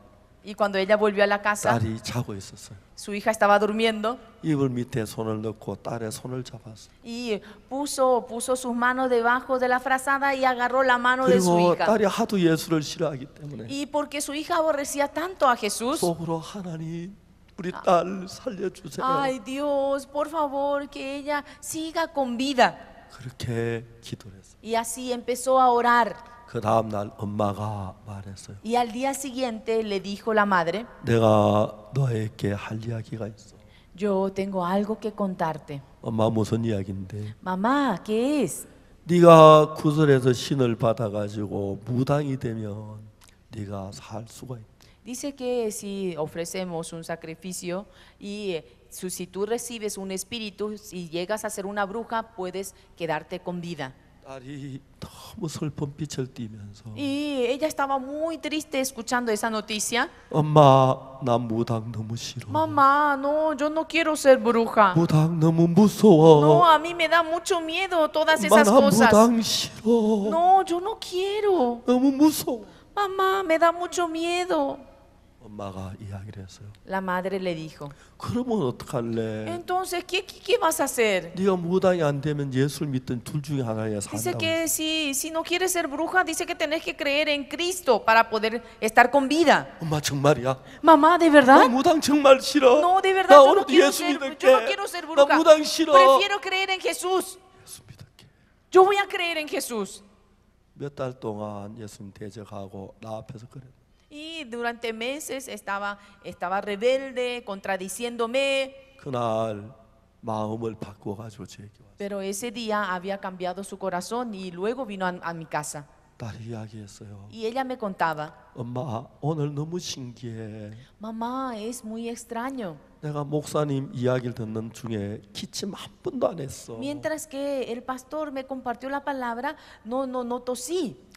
Y cuando ella volvió a la casa, 딸이 자고 있었어요. su hija estaba durmiendo. 이불 밑에 손을 넣고 딸의 손을 잡았어요. y puso, puso sus manos debajo de la frazada y agarró la mano de su 그리고 hija. 딸이 하도 예수를 싫어하기 때문에 Y porque su hija aborrecía tanto a Jesús, 속으로 하나님 우리 딸 살려주세요. ay Dios, por favor, que ella siga con vida. 그렇게 기도를 했어요. Y así empezó a orar. 그 다음 날 엄마가 말했어요. Y al día siguiente le dijo la madre, 내가 너에게 할 이야기가 있어. yo tengo algo que contarte. 엄마 무슨 이야기인데? Mamá, ¿qué es? 네가 구슬에서 신을 받아가지고 무당이 되면 네가 살 수가 있다. Dice que si ofrecemos un sacrificio y eh, si tú recibes un espíritu, si llegas a ser una bruja, puedes quedarte con vida. Y ella estaba muy triste escuchando esa noticia. Mamá, no, yo no quiero ser bruja. No, a mí me da mucho miedo todas esas cosas. No, yo no quiero. Mamá, me da mucho miedo. 엄마가 이야기를 했어요. La madre le dijo, 그러면 어떡할래? entonces, ¿qué, qué, qué vas a hacer? 네가 무당이 안 되면 예수를 믿든 둘 중에 하나야 Dice 산다고. que si, si no quieres ser bruja, dice que tenés que creer en Cristo para poder estar con vida. 엄마 정말이야? Mamá, ¿de 나 verdad? 무당 정말 싫어. No, de 나 verdad, yo no 오늘도 quiero 예수 ser, 믿을게. yo no quiero ser 나 bruja. 무당 싫어. Prefiero creer en Jesús. 예수 믿을게. Yo voy a creer en Jesús. 몇 달 동안 예수님 대적하고 나 앞에서 그래. Y durante meses estaba, estaba rebelde, contradiciéndome. 그날 마음을 바꾸어 가지고 저에게 왔어요. Pero ese día había cambiado su corazón y luego vino a, a mi casa. 딸이 이야기했어요. Y ella me contaba, 엄마 오늘 너무 신기해. mamá, es muy extraño. 내가 목사님 이야기를 듣는 중에 기침 한 번도 안 했어. Mientras que el pastor me compartió la palabra, no, no, no tosí.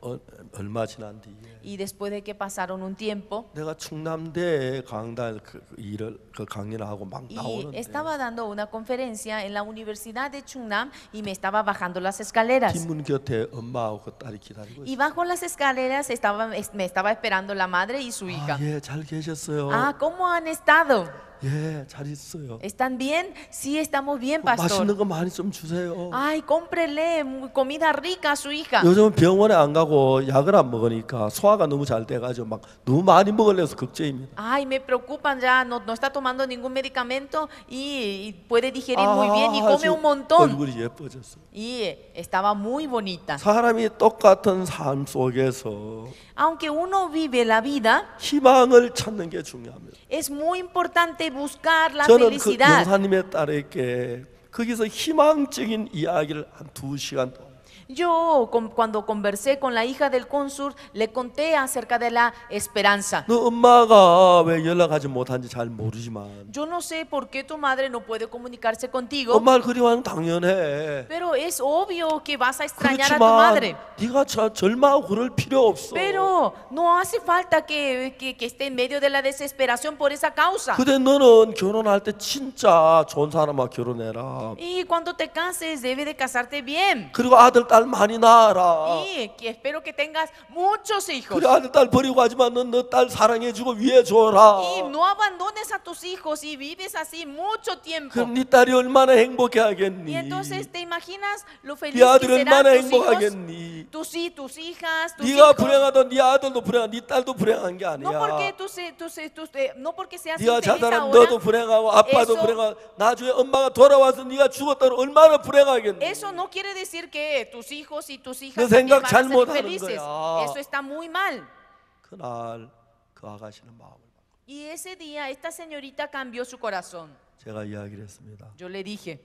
어, 얼마 지난 뒤에 Y después de que pasaron un tiempo, 내가 충남대 강단 그, 그 일을 그 강연을 하고 막 y 나오는데 estaba dando una conferencia en la Universidad de Chungnam y me estaba bajando las escaleras. 뒷문 곁에 엄마하고 그 딸이 기다리고 Y 있어. bajo las escaleras estaba, es- me estaba esperando la madre y su hija. 아, 예, 잘 계셨어요. Ah, ¿cómo han estado? 예, 잘 있어요. ¿Están bien? Sí, estamos bien, 맛있는 pastor. 거 많이 좀 주세요. Ay, cómprele mu- comida rica a su hija. 요즘 병원에 안 가고 약을 안 먹으니까 소화가 너무 잘 돼가지고 막 너무 많이 먹으려서 걱정입니다. Ay, me preocupan ya, no, no está tomando ningún medicamento y, y puede digerir muy bien y come 아주 un montón. 얼굴이 예뻐졌어. Y eh, estaba muy bonita. 사람이 똑같은 삶 속에서 Aunque uno vive la vida, 희망을 찾는 게 중요합니다. es muy importante buscar la 저는 그. 영사님의 딸에게 거기서 희망적인 이야기를 한 두 시간 Yo, con- cuando conversé con la hija del cónsul, le conté acerca de la esperanza. 너 엄마가 왜 연락하지 못한지 잘 모르지만 Yo no sé por qué tu madre no puede comunicarse contigo, 엄마를 그리워하는 당연해. pero es obvio que vas a extrañar a tu 그렇지만 madre. 네가 저- 절망하고 그럴 필요 없어. Pero no hace falta que, que- que esté en medio de la desesperación por esa causa. 근데 너는 결혼할 때 진짜 좋은 사람하고 결혼해라. Y cuando te cases, debe de casarte bien. 그리고 아들 딸 많이 낳아라. Y que espero que tengas muchos hijos. 그래 아들 딸 버리고 하지만 넌너딸 사랑해주고 위해줘라. Y no abandones a tus hijos y vives así mucho tiempo. 그럼 네 딸이 얼마나 행복해 Y 하겠니? entonces te imaginas lo feliz 네 que 아들이 serán 얼마나 tus hijos, 행복하겠니? tus, hi- tus hijas, tus 네가 hijos. 불행하던 네 아들도 불행한 네 딸도 불행한 게 No porque, 아니야. tú se- tú se- tú se- no porque seas 네가 infeliz 자살하면 ahora, 너도 불행하고 아빠도 eso- 불행하고 나중에 엄마가 돌아와서 네가 죽었다면 얼마나 불행하겠니? eso no quiere decir que tus hijos y tus 너 hijas también 생각 van a ser 잘못하는 felices. 거야. Eso está muy mal. 그날 그 아가씨는 마음을 바꿔. Y ese día esta señorita cambió su corazón. 제가 이야기를 했습니다. Yo le dije,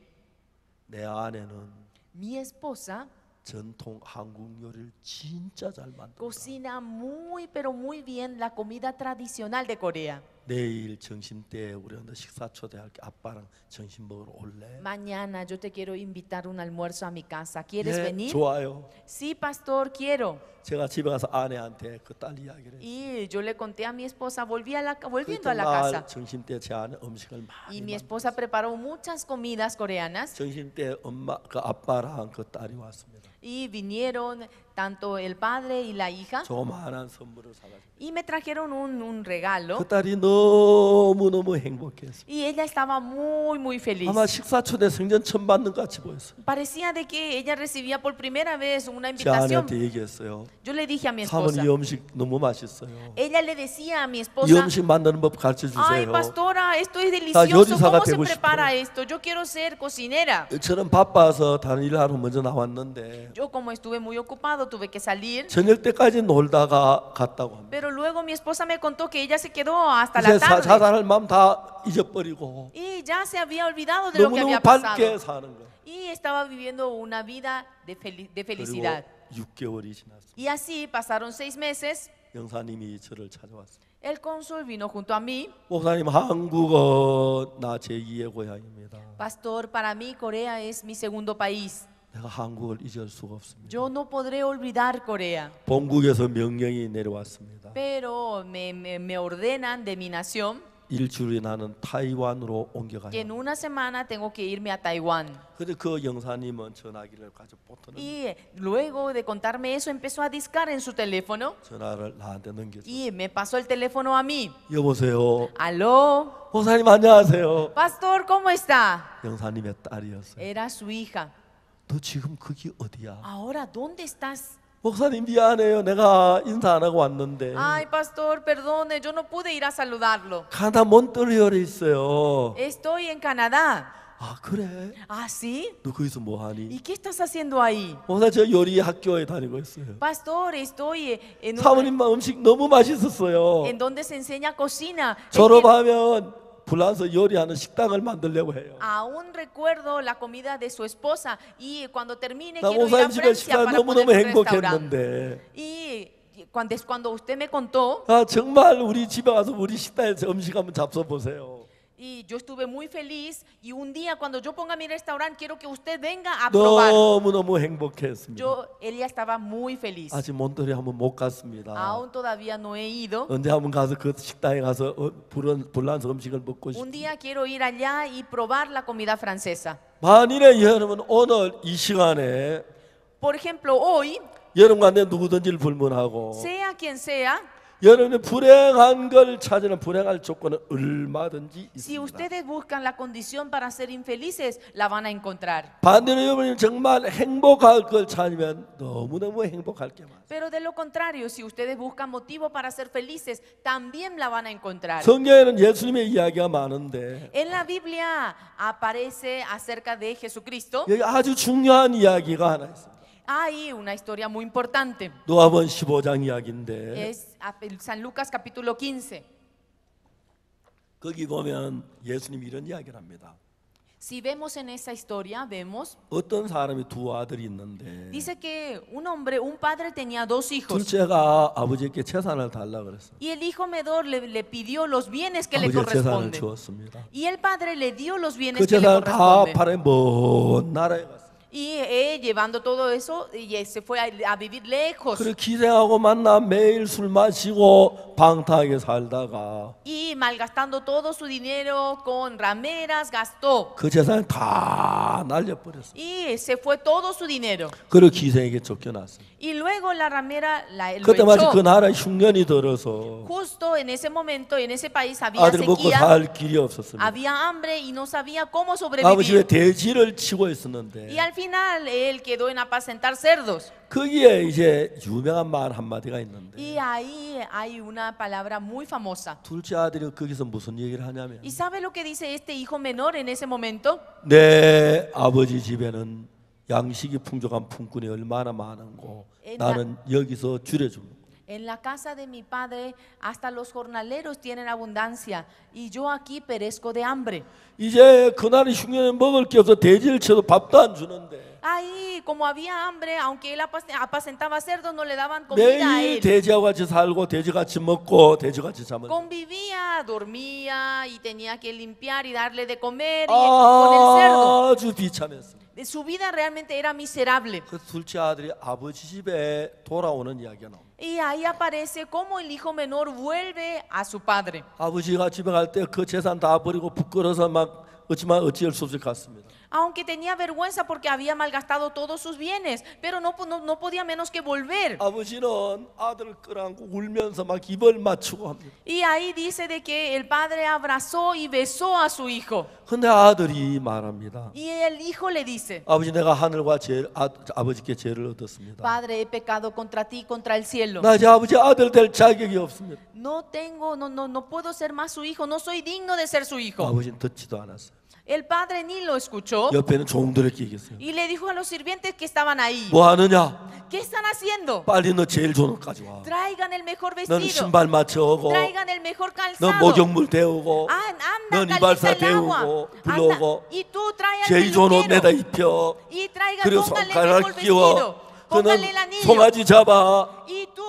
내 아내는 mi esposa 전통 한국 요리를 진짜 잘 만든다. cocina muy pero muy bien la comida tradicional de Corea. 내일 점심 때 우리 오늘 식사 초대할게. 아빠랑 점심 먹으러 올래? Mañana yo te quiero invitar un almuerzo a mi casa. ¿Quieres 예, venir? 좋아요. Sí, pastor, quiero. 제가 집에 가서 아내한테 그 딸 이야기를 했어요. Y yo le conté a mi esposa, volví a la, 그 volviendo a la casa. 이튿날 점심 때 제 아내 음식을 Y 많이 mi 만 esposa preparó muchas comidas coreanas 점심 때 엄마 그 아빠랑 그 딸이 왔습니다. y vinieron tanto el padre y la hija 조그마한 선물을 사가지고 y me trajeron un, un regalo 그 딸이 너무 너무 행복했어요. y ella estaba muy muy feliz. 아마 식사 초대 생전 처음 받는 것 같이 보였어요. Parecía de que ella recibía por primera vez una 제 invitación. 아내한테 얘기했어요. Yo le dije a mi 사모님 esposa, 이 음식 너무 맛있어요. ella le decía a mi 이 esposa, 음식 만드는 법 가르쳐 ay 주세요. pastora, esto es 나 delicioso, 요리사가 ¿cómo se 되고 prepara 싶어요. esto? Yo quiero ser cocinera. 저는 바빠서 다른 일을 하러 먼저 나왔는데 Yo como estuve muy ocupado tuve que salir, 저녁 때까지 놀다가 갔다고 합니다. pero luego mi esposa me contó que ella se quedó hasta 이제 la 사, tarde 자살할 마음 다 잊어버리고 y ya se había olvidado de lo que 너무너무 había 밝게 pasado 사는 거예요. y estaba viviendo una vida de, fel- de 그리고 felicidad. 6개월이 지났어요. Y así pasaron seis meses. 영사님이 저를 찾아왔어요. El cónsul vino junto a mí. 목사님 한국은 나 제2의 고향입니다. Pastor, para mí Corea es mi segundo país. 내가 한국을 잊을 수가 없습니다. Yo no podré olvidar Corea, 본국에서 명령이 내려왔습니다. pero me, me- me ordenan de mi nación 일주일에 나는 타이완으로 옮겨가야 que en 합니다. una semana tengo que irme a Taiwán. 근데 그 영사님은 전화기를 가지고 보트는 Y luego de contarme eso, empezó a discar en su teléfono 전화를 나한테 넘겨줘. y me pasó el teléfono a mí. 여보세요. Aló, 목사님 안녕하세요. pastor, ¿cómo está? 영사님의 딸이었어요. Era su hija. 너 지금 거기 어디야? Ahora, ¿dónde estás? 목사님 미안해요. 내가 인사 안 하고 왔는데 Ay, pastor, perdone, yo no pude ir a saludarlo. 가다 몬트리올에 있어요. Estoy en Canadá. 아 그래? Ah, sí. 너 거기서 뭐 하니? ¿Y qué estás haciendo ahí? 목사 저 요리 학교에 다니고 있어요. Pastor, estoy en, un- 사모님 음식 너무 맛있었어요. en donde se enseña cocina. Es que 졸업하면 불란서 요리하는 식당을 만들려고 해요. aún recuerdo la comida de su esposa y cuando termine 나 quiero ir a 목사님 집에 Francia 식사 para 너무 poner 너무 un restaurante. 행복했는데 Y cuando, cuando usted me contó, 아 정말 우리 집에 와서 우리 식당에서 음식 한번 잡숴 보세요. y yo estuve muy feliz, y un día cuando yo ponga mi restaurante, quiero que usted venga a probar. 너무 너무 행복했습니다. Yo, ella estaba muy feliz. 아직 몬토리 한번 못 갔습니다. Aún todavía no he ido. 언제 한번 가서 그 식당에 가서 어, 불안 불란서 음식을 먹고 싶. Un día quiero ir allá y probar la comida francesa. 만일에 여러분 오늘 이 시간에 Por ejemplo, hoy, 여러분과 내 누구든지를 불문하고 sea quien sea, 여러분의 불행한 걸 찾으는 불행할 조건은 얼마든지 있습니다. ustedes buscan la condición para ser infelices, la van a encontrar. 반대로 여러분이 정말 행복할 걸 찾으면 너무너무 행복할 게 많아요. Pero de lo contrario, si ustedes buscan motivo para ser felices, también la van a encontrar. 성경에는 예수님의 이야기가 많은데 En la Biblia aparece acerca de Jesucristo. 여기 아주 중요한 이야기가 하나 있습니다. Hay una historia muy importante. 누가복음 15장 이야기인데 Es a- San Lucas capítulo 15. 거기 보면 예수님이 이런 이야기를 합니다. Si vemos en esa historia, vemos, 어떤 사람이 두 아들이 있는데 dice que un hombre, un padre tenía dos hijos. 둘째가 아버지께 재산을 달라 그랬어. Y el hijo menor le, le pidió los bienes que le 아버지가 재산을 corresponden. 주었습니다. Y el padre le dio los 그 bienes que le 재산을 다 corresponden. 팔아 먼 나라에 갔어. Y él, llevando todo eso, y él se fue a, a vivir lejos. 그래 기생하고 만나 매일 술 마시고 방탕하게 살다가 Y malgastando todo su dinero con rameras, gastó. 그 재산 다 날려버렸어. Y se fue todo su dinero. 그리고 기생에게 쫓겨났어. Y luego la ramera la, lo 그때 마치 그 echó. 나라에 흉년이 들어서 Justo en ese momento, en ese país había 아들 먹고 sequía, 살 길이 없었습니다. había hambre y no sabía cómo 아버지 왜 sobrevivir. 돼지를 치고 있었는데 Y al final él quedó en apacentar cerdos. 거기에 이제 유명한 말 한마디가 있는데 Y ahí hay una palabra muy famosa. 둘째 아들이 거기서 무슨 얘기를 하냐면 ¿Y sabe lo que dice este hijo menor en ese momento? 내 아버지 집에는 양식이 풍족한 품꾼이 얼마나 많은고 옛날- 나는 여기서 줄여주는 En la casa de mi padre hasta los jornaleros tienen abundancia y yo aquí perezco de hambre. 이제 그날이 흉년에 먹을 게 없어 돼지를 쳐도 밥도 안 주는데 Ahí, como había hambre, aunque él apac- apacentaba cerdos, no le daban comida a 매일 él. 돼지하고 같이 살고 돼지같이 먹고 돼지같이 잠을 Convivía, dormía y tenía que limpiar y darle de comer y- con el cerdo. 아주 비참했어. Su vida realmente era miserable. 그 둘째 아들이 아버지 집에 돌아오는 이야기가 나옵니다. Y ahí aparece cómo el hijo menor vuelve a su padre. 아버지가 집에 갈 때 그 재산 다 버리고 부끄러워서 막 어찌만 어찌할 수 없이 갔습니다. Aunque tenía vergüenza porque había malgastado todos sus bienes, pero no, no, no podía menos que volver. 아버지는 아들을 끌어안고 울면서 막 입을 맞추고 합니다. Y ahí dice de que el padre abrazó y besó a su hijo. 근데 아들이 말합니다. Y el hijo le dice, 아버지 내가 하늘과 죄, 아, 아버지께 죄를 얻었습니다. Padre, he pecado contra ti y contra el cielo. 나 이제 아버지 아들 될 자격이 없습니다. No tengo, no, no, no puedo ser más su hijo, no soy digno de ser su hijo. 아버지는 듣지도 않았어요. El padre ni lo escuchó 옆에는 종들에게 얘기했어요. y le dijo a los sirvientes que estaban ahí, 뭐 하느냐? ¿qué están haciendo? 빨리 너 제일 좋은 옷까지 와. Traigan el mejor 너는 vestido, 신발 맞춰오고 traigan el mejor 너 calzado. 목욕물 데우고 Ah, anda, 넌 calienta 이발사 el agua. 데우고 Anda, 불러오고 y tú trae al 제일 좋은 옷 내다 peluquero 입혀 y traigan, 그리고 póngale el 손가락 mejor 끼워 vestido, 그는 póngale el anillo 송아지 잡아 y tú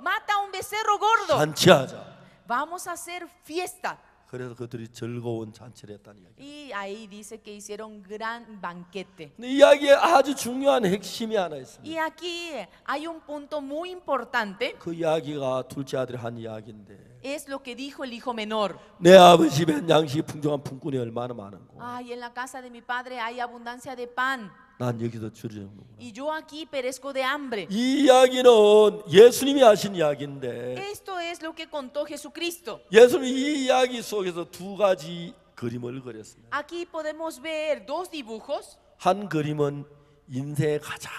mata a un becerro gordo. 잔치하자 Vamos a hacer fiesta. 그래서 그들이 즐거운 잔치를 했다는 이야기 Y ahí dice que hicieron gran banquete. 근데 이야기에 아주 중요한 핵심이 하나 있습니다 Y aquí hay un punto muy importante, 그 이야기가 둘째 아들이 한 이야기인데 es lo que dijo el hijo menor. 내 아버지 집엔 양식이 풍족한 품꾼이 얼마나 많은고 Ay, en la casa de mi padre hay abundancia de pan 난 여기서 줄여주는구나 y yo aquí perezco de hambre. 이 이야기는 예수님이 하신 이야기인데 Esto es lo que contó Jesucristo. 예수님이 이 이야기 속에서 두 가지 그림을 그렸습니다 Aquí podemos ver dos dibujos. 한 그림은 인생의 가장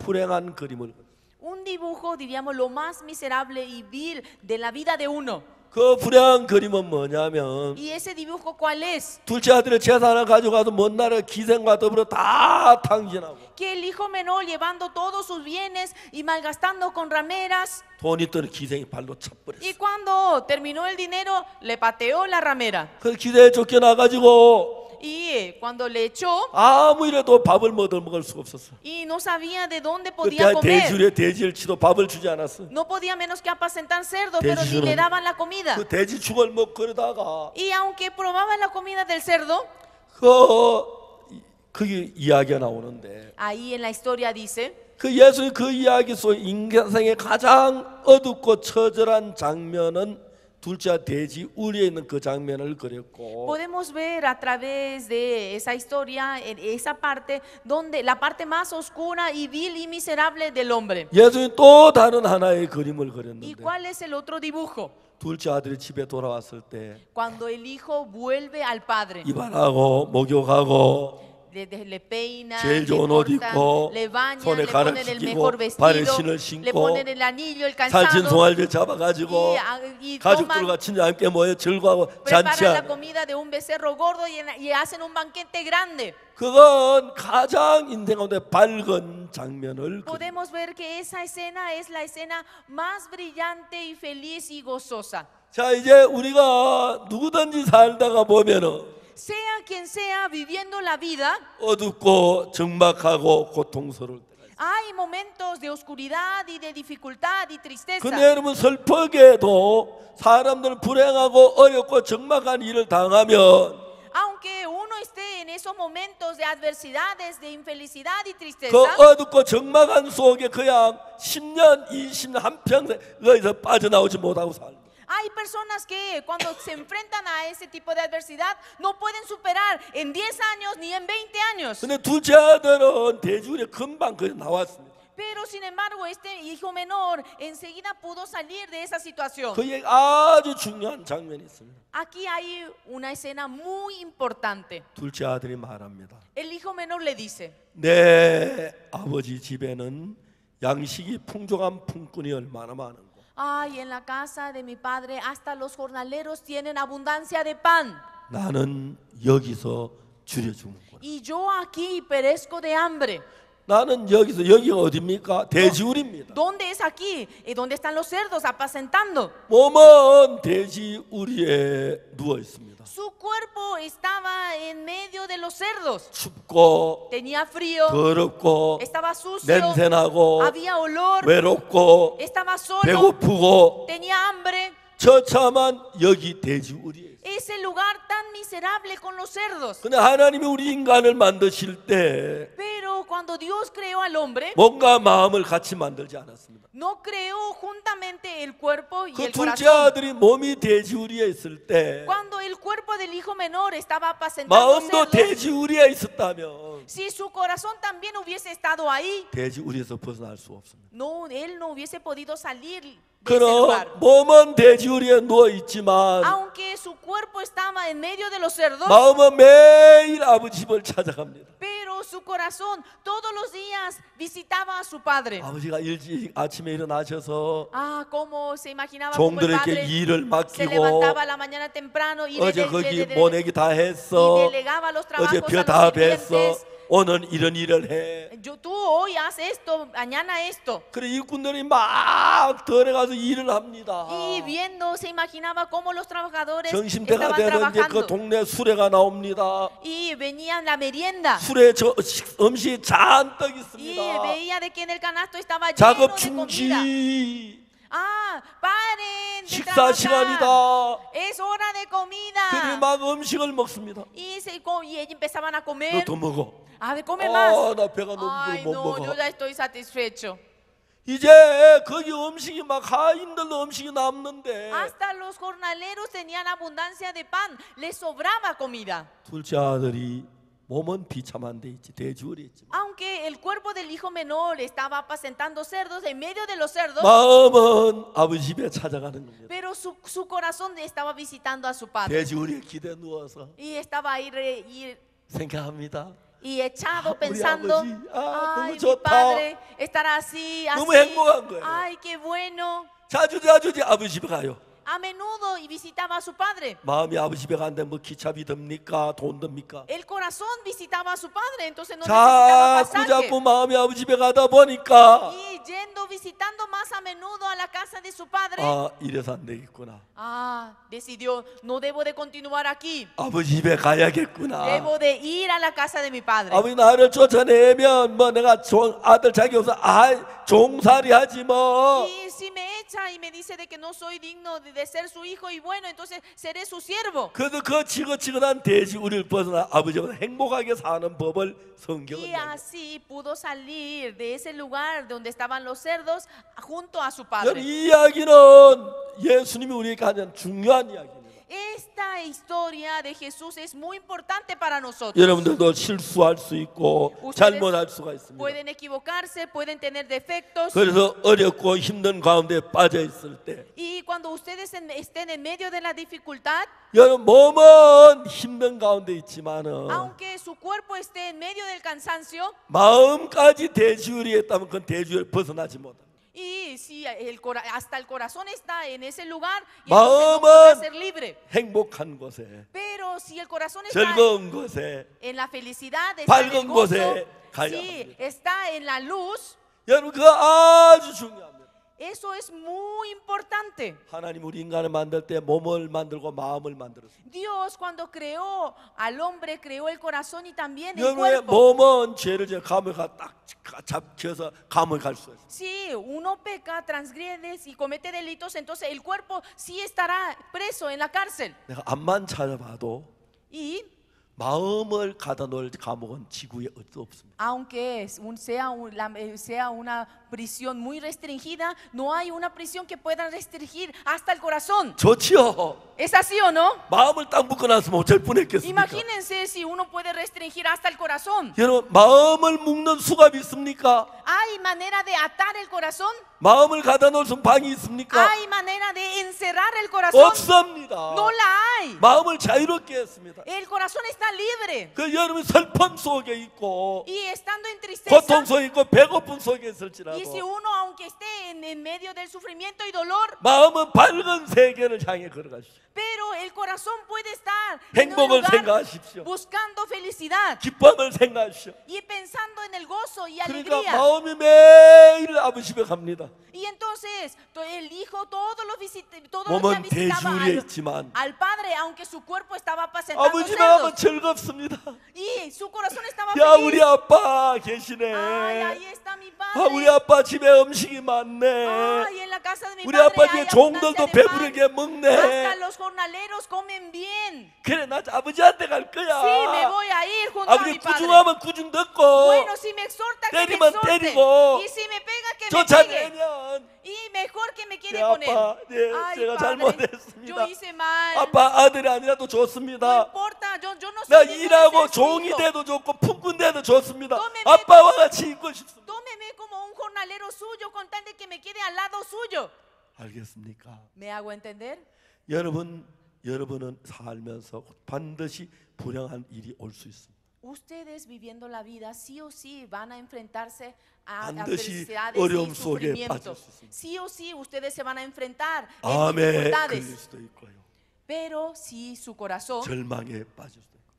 불행한 그림을 그렸습니다. Un dibujo, diríamos, lo más miserable y vil de la vida de uno. 그 불행한 그림은 뭐냐면 ¿Y ese dibujo cuál es? 둘째 아들의 재산을 가져가서 먼 나라 기생과 더불어 다 탕진하고 Que el hijo menor llevando todos sus bienes y malgastando con rameras. 돈 있던 기생이 발로 Y 차버렸어. cuando terminó el dinero, le pateó la ramera. 그 기대에 쫓겨나가지고 Y eh, cuando le echó 아무 이래도 밥을 못 먹을 수가 없었어. y no sabía de dónde 그때 podía comer. 돼지를 돼지를 치도 밥을 주지 않았어. No podía menos que apacentar cerdos, pero ni le daban la comida. 그 돼지 죽을 먹고 그러다가 Y aunque probaba la comida del cerdo, 그 그게 이야기가 나오는데 ahí en la historia dice 그 예수의 그 이야기 속 인간생의 가장 어둡고 처절한 장면은 둘째 돼지 우리에 있는 그 장면을 그렸고 Podemos ver a través de esa historia, en esa parte, donde la parte más oscura y vil y miserable del hombre. 예수님 또 다른 하나의 그림을 ¿Y 그렸는데 cuál es el otro dibujo? 둘째 아들이 집에 돌아왔을 때 Cuando el hijo vuelve al padre, 입안하고 목욕하고 Le, de- le peinan, 제일 좋은 옷 입고, le bañan, 손에 le 가락 ponen el 끼고, mejor 발에 vestido, 신을 le 신고, ponen el anillo, el 살찐 calzado, 송아지를 잡아가지고 y, ah, y 가족들과 toman, 친자 함께 모여 즐거워하고 preparan la 잔치하고 comida de un becerro gordo y, en- y hacen un banquete grande. 그건 가장 인생 가운데 밝은 장면을 그린 Podemos ver que esa escena es la escena más brillante y feliz y gozosa. 자 이제 우리가 누구든지 살다가 보면은 Sea quien sea viviendo la vida, 어둡고 적막하고 고통스러울 때가 있어요. hay momentos de oscuridad y de dificultad y tristeza. 근데 여러분 슬프게도 사람들 불행하고 어렵고 적막한 일을 당하면 Aunque uno esté en esos momentos de adversidades, de infelicidad y tristeza, 그 어둡고 적막한 속에 그냥 10년, 20년, 한평생 거기서 빠져나오지 못하고 살고 hay personas que cuando se enfrentan a ese tipo de adversidad no pueden superar en 10 años ni en 20 años. 근데 둘째 아들은 대주에 금방 그 나왔습니다. Pero sin embargo, este hijo menor enseguida pudo salir de esa situación. 그에 아주 중요한 장면이 있습니다. Aquí hay una escena muy importante. 둘째 아들이 말합니다. El hijo menor le dice, 내 아버지 집에는 양식이 풍족한 품꾼이 얼마나 많은고. ay, en la casa de mi padre hasta los jornaleros tienen abundancia de pan 나는 여기서 줄여주는구나. y yo aquí perezco de hambre. 나는 여기서 여기가 어딥니까? 돼지우리입니다. ¿Dónde es aquí? ¿Y dónde están los cerdos apacentando? 몸은 돼지우리에 누워 있습니다. Su cuerpo estaba en medio de los cerdos. 춥고 Tenía frío, 더럽고 estaba sucio, 냄새나고 había olor, 외롭고 estaba solo, 배고프고 tenía hambre. 처참한 여기 돼지우리에 있어요. Ese lugar tan miserable con los cerdos. 근데 하나님이 우리 인간을 만드실 때 Pero cuando Dios creó al hombre, 뭔가 마음을 같이 만들지 않았습니다. no creó juntamente el cuerpo y 그 el 둘째 corazón. 아들이 몸이 돼지우리에 있을 때 Cuando el cuerpo del hijo menor estaba apacentando 마음도 cerdos, 돼지우리에 있었다면 si su corazón también hubiese estado ahí, 돼지우리에서 벗어날 수 없습니다. no, él no hubiese podido salir de ese lugar. 그럼 몸은 돼지우리에 누워 있지만 Aunque su cuerpo estaba en medio de los cerdos, 마음은 매일 아버지 집을 찾아갑니다. pero su corazón todos los días visitaba a su padre. 아버지가 일찍 아침에 일어나셔서 Ah, cómo se imaginaba como el 종들에게 padre 일을 se 맡기고 levantaba a la mañana temprano y, le- 어제 le- 거기 le- le- 모내기 다 y 했어. delegaba los trabajos 벼 a 다 los 뱄어. sirvientes. 오늘 이런 일을 해. Yo, tú hoy haz esto, mañana esto. 그래 일꾼들이 막 들에 가서 일을 합니다. Y viendo, se imaginaba cómo los trabajadores 점심때가 estaban 되면 이제 그 trabajando. 동네 수레가 나옵니다. Y venía la merienda. 수레 저 식- 음식이 잔뜩 Y 있습니다. veía de que en el canasto estaba lleno 작업 de comida. 중지. Ah, paren de 식사. 시간이다. Es hora de 그들이. 막 음식을 먹습니다. Y, se, co- y ellos empezaban a 너 comer. 더 먹어. A ver, come más. 아, 나 배가 너무 Ay, 못 no, yo 먹어. ya estoy satisfecho. 이제 거기 음식이 막 하인들 음식이 남는데 Hasta los jornaleros tenían abundancia de pan, les sobraba comida. 둘째 아들이 몸은 비참한 데 있지 돼지우리 있지만 Aunque el cuerpo del hijo menor estaba apacentando cerdos en medio de los cerdos, 마음은 아버지 집에 찾아가는 겁니다. pero su, su corazón estaba visitando a su padre. 돼지우리에 기대 누워서 Y estaba ahí re- y, 생각합니다. y echado Ah, 우리 pensando, 아버지, 아, ay, 너무 mi 좋다." padre estará así, 너무 así. 행복한 거예요. Ay, qué bueno. 자주 자주 이제 아버지 집에 가요. a menudo y visitaba a su padre. 마음이 아버지 집에 가는데 뭐 기차비 듭니까? 돈 듭니까? El corazón visitaba a su padre, entonces no necesitaba 자꾸 pasaje. 자꾸 마음이 아버지 집에 가다 보니까 Y yendo, visitando más a menudo a la casa de su padre, 아 이래서 안 되겠구나. ah, decidió, no debo de continuar aquí, 아버지 집에 가야겠구나. debo de ir a la casa de mi padre. 아버지 나를 쫓아내면 뭐 내가 종, 아들 자기 없어 아 종살이 하지 뭐. Y si me echa y me dice de que no soy digno de, de ser su hijo y bueno, entonces seré su siervo. 그래도 그 지긋지긋한 대지 우리를 벗어나 아버지보다 행복하게 사는 법을 성경은 Y 이야기해요. así pudo salir de ese lugar donde estaban los cerdos junto a su 여러분 padre. 이 이야기는 예수님이 우리에게 하는 중요한 이야기입니다. Esta historia de Jesús es muy importante para nosotros. 여러분들도 실수할 수 있고 잘못할 수가 있습니다. Pueden equivocarse, pueden tener defectos. 그래서 어렵고 힘든 가운데 빠져 있을 때 Y cuando ustedes estén en medio de la dificultad, 여러분 몸은 힘든 가운데 있지만은 aunque su cuerpo esté en medio del cansancio, 마음까지 대지율이 했다면 그건 대지율 벗어나지 못합니다. y si el cora- hasta el corazón está en ese lugar, y entonces no 마음은 podrá ser libre. 행복한 곳에 Pero si el corazón está 즐거운 곳에 en la felicidad, está en el 밝은 gozo, 곳에 가야 si 합니다. está en la luz, 여러분 그거 아주 중요합니다. eso es muy importante. 하나님 우리 인간을 만들 때 몸을 만들고 마음을 만들었습니다. Dios cuando creó al hombre creó el corazón y también el 여러분의 cuerpo. 몸은 죄를 져 감옥에 딱 잡혀서 감옥에 갈 수 있어요. Si uno peca, transgrede y comete delitos, entonces el cuerpo sí estará preso en la cárcel. 내가 앞만 찾아봐도 Y 마음을 가다 놓을 감옥은 지구에 어디 없습니다. aunque es un- sea, un- la- eh, sea una prisión muy restringida, no hay una prisión que pueda restringir hasta el corazón. 좋지요. ¿Es así o no? 마음을 딱 묶어놨으면 어쩔 뻔했겠습니까? Imagínense si uno puede restringir hasta el corazón. 여러분 마음을 묶는 수갑이 있습니까? ¿Hay manera de atar el corazón? 마음을 가다 놓을 수 있는 방이 있습니까? ¿Hay manera de encerrar el corazón? 없습니다. No la hay. 마음을 자유롭게 했습니다. El corazón está libre. 그 여러분 슬픔 속에 있고 Y estando en tristeza, 고통 속에 있고 배고픔 속에 있을지라도 y si uno, aunque esté en, en medio del sufrimiento y dolor, 마음은 밝은 세계를 향해 걸어가십시오. pero el corazón puede estar en un 행복을 lugar 생각하십시오. buscando felicidad 기쁨을 생각하십시오. y pensando en el gozo y 그러니까 alegría. 마음이 매일 아버지 집에 갑니다. Y entonces to- el hijo todos los visita, todos los días 몸은 visitaba 대주리에 al, 있지만 al padre, aunque su cuerpo estaba apacentando 아버지 집에 가면 cerdos, 즐겁습니다. y su corazón estaba 야 우리 feliz. 아빠 Ay, 계시네. ahí está mi padre. 아, 우리 아빠 집에 음식이 많네. 우리 아빠 집에 종들도 배부르게 먹네. 그래 나 아버지한테 갈 거야. 아버지 구중하면 구중 듣고 때리면 때리고 저 자매면 Y mejor que me quede 네, con. 아빠, 네, Ay, 제가 padre, 잘못했습니다. yo hice mal. 아빠 아들이 아니라도 No 좋습니다. importa, yo, yo no 나 soy digno de 일하고 ser 종이. 돼도 좋고 품꾼 돼도 좋습니다. 아빠와 같이 있고 싶습니다. Tómeme como un jornalero suyo con tal de que me quede al lado suyo. 알겠습니까? ¿Me hago entender? 여러분 여러분은 살면서 반드시 불행한 일이 올 수 있습니다. Ustedes viviendo la vida sí o sí van a enfrentarse a 반드시 adversidades 어려움 y 속에 sufrimiento. 빠질 수 있습니다. Sí o sí ustedes se van a enfrentar en 암에 걸릴 dificultades. 수도 있고요. Pero si su corazón 절망에 빠질 수도 있고.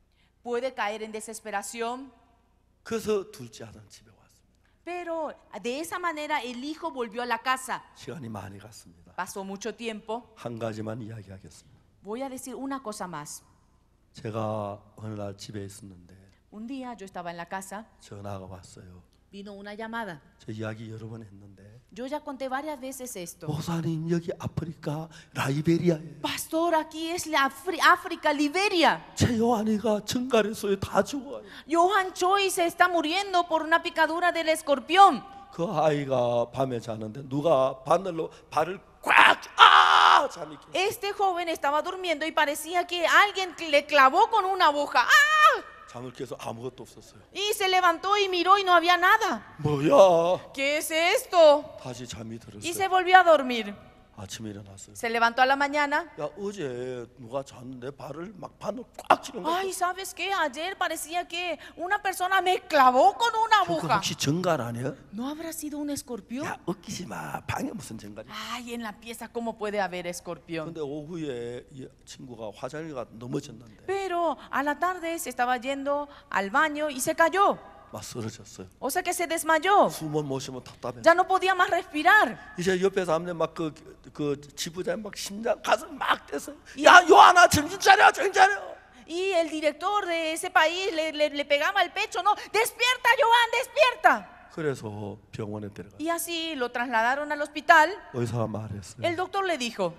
puede caer en desesperación, 그래서 둘째 아들 집에 왔습니다. pero de esa manera el hijo volvió a la casa. 시간이 많이 갔습니다. Pasó mucho tiempo. 한 가지만 이야기하겠습니다. Voy a decir una cosa más. 제가 어느 날 집에 있었는데 Un día yo estaba en la casa, 전화가 왔어요. vino una llamada. 저 이야기 여러 번 했는데 Yo ya conté varias veces esto. 목사님 여기 아프리카 라이베리아에 Pastor, aquí es la Afri- África, Liberia. 제 요한이가 증가래소에 다 죽어요. Johan Choi se está muriendo por una picadura del escorpión. 그 아이가 밤에 자는데 누가 바늘로 발을 꽉아 잠이 깨. Este joven estaba durmiendo y parecía que alguien le clavó con una aguja. ¡Ah! 잠을 깨서 아무것도 없었어요. Y se levantó y miró y no había nada. 뭐야? ¿Qué es esto? 다시 잠이 Y 들었어요. se volvió a dormir. 아침에 일어났어요. Se levantó a la mañana. 야 어제 누가 잤는데 발을 막 바늘 꽉 찌는 거야. Ay, ¿sabes qué? Ayer parecía que una persona me clavó con una 그 aguja. 혹시 정갈 아니야? ¿No habrá sido un escorpión? 야 웃기지 마. 방에 무슨 정갈이야? Ay, en la pieza, ¿cómo puede haber escorpión? 근데 오후에 이 친구가 화장실 가 넘어졌는데 Pero a la tarde se estaba yendo al baño y se cayó. 막 쓰러졌어요. O sea que se desmayó. 숨을 못 쉬면 답답해. Ya no podía más respirar. 이제 옆에 사람들 막그 그 지부장 막 심장 가슴 막 떼서 이- 야 요하나 정신 차려 정신 차려. Y el director de ese país le, le- le pegaba el pecho, no, despierta, Joan, despierta. 그래서 병원에 데려가. Y así lo trasladaron al hospital. 의사가 말했어요. El doctor le dijo,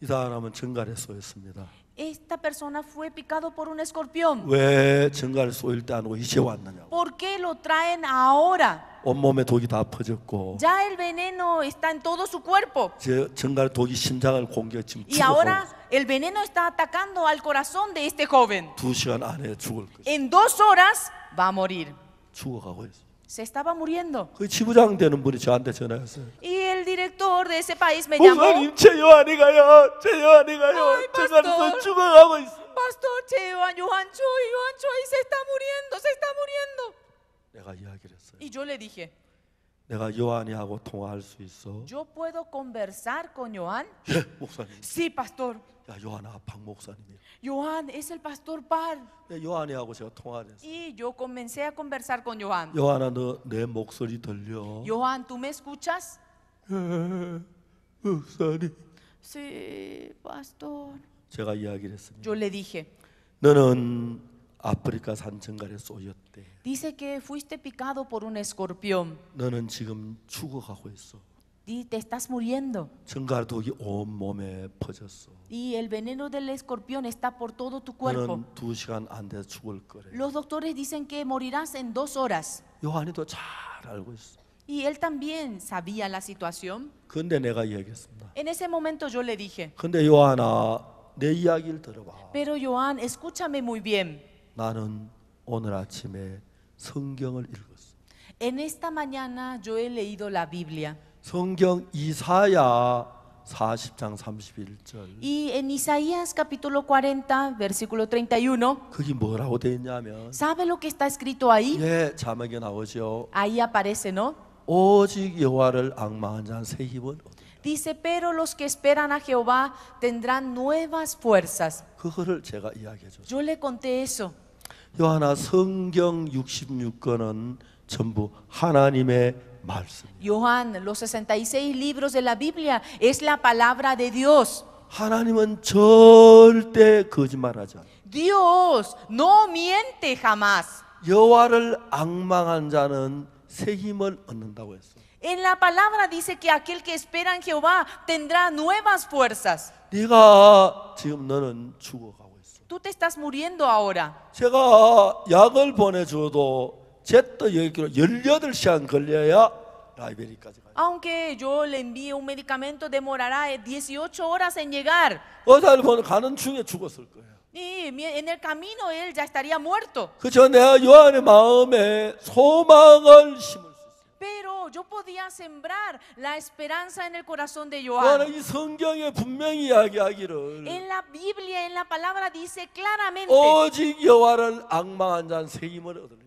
이 사람은 정갈에 쏘였습니다. esta persona fue picado por un escorpión. 왜 정갈에 쏘일 때 안 오고 이제 왔느냐고. ¿Por qué lo traen ahora? 온몸에 독이 다 퍼졌고 Ya el veneno está en todo su cuerpo. 제 정갈 독이 심장을 공격 지금 Y 죽어. ahora el veneno está atacando al corazón de este joven. 두 시간 안에 죽을 것이. En dos horas va a morir. 죽어가고 있어. Se estaba muriendo. 그 지부장 되는 분이 저한테 전화했어요. Y el director de ese país me llamó. 목사님 제 요한이가요. 제 요한이가요. 아이, 정갈에서 pastor. 죽어가고 있어. Pastor Che, Johan Choi, Johan Choi se está muriendo, se está muriendo. 내가 이야기를 했어요. Y yo le dije, 내가 요한이하고 통화할 수 있어. ¿yo puedo conversar con Johan? 예, 목사님. Sí, pastor. 야, 요한아, 박 목사님이야. Johan es el pastor Par. 네, 요한이하고 제가 통화를 했어요. Y yo comencé a conversar con Johan. 요한아, 너 내 목소리 들려? Johan, ¿tú me escuchas? 예, 목사님. Sí, pastor. 제가 이야기를 했습니다. Yo le dije, 너는 아프리카 산정갈에 쏘였대. dice que fuiste picado por un escorpión. 너는 지금 죽어가고 있어. Y te estás muriendo. 정갈 독이 온 몸에 퍼졌어. Y el veneno del escorpión está por todo tu cuerpo. 너는 두 시간 안 돼 죽을 거래. Los doctores dicen que morirás en dos horas. 요한이도 잘 알고 있어. Y él también sabía la situación. 근데 내가 이야기했습니다. En ese momento yo le dije, 근데 요한아, 내 이야기를 들어봐. pero Joan, escúchame muy bien. 나는 오늘 아침에 성경을 읽었어. En esta mañana yo he leído la Biblia. 성경 이사야 40장 31절. Y en Isaías capítulo 40, versículo 31, 그게 뭐라고 돼 있냐면 ¿sabe lo que está escrito ahí? 예, 자막에 나오죠. Ahí aparece, ¿no? 오직 여호와를 악망한 자는 새 힘을 얻어. Dice, pero los que esperan a Jehová tendrán nuevas fuerzas. 그거를 제가 이야기해 줬어요. Yo le conté eso. 요한아 성경 66권은 전부 하나님의 말씀. Johan, los 66 libros de la Biblia es la palabra de Dios. 하나님은 절대 거짓말하지 않아. Dios no miente jamás. 여호와를 악망한 자는 새 힘을 얻는다고 했어. En la palabra dice que aquel que espera en Jehová tendrá nuevas fuerzas. 네가 지금 너는 죽어가고 있어. Tú te estás muriendo ahora. 제가 약을 보내줘도 제또 여기로 18시간 걸려야 라이베리까지 가요. Aunque yo le envíe un medicamento, demorará 18 horas en llegar. 의사를 보내 가는 중에 죽었을 거예요. Y en el camino él ya estaría muerto. 그저 내가 요한의 마음에 소망을 심을. Pero yo podía sembrar la esperanza en el corazón de 요한은 Johan. 이 성경에 분명히 이야기하기를 En la Biblia, en la palabra dice claramente 오직 여호와를 악망한 자는 새 힘을 얻으리니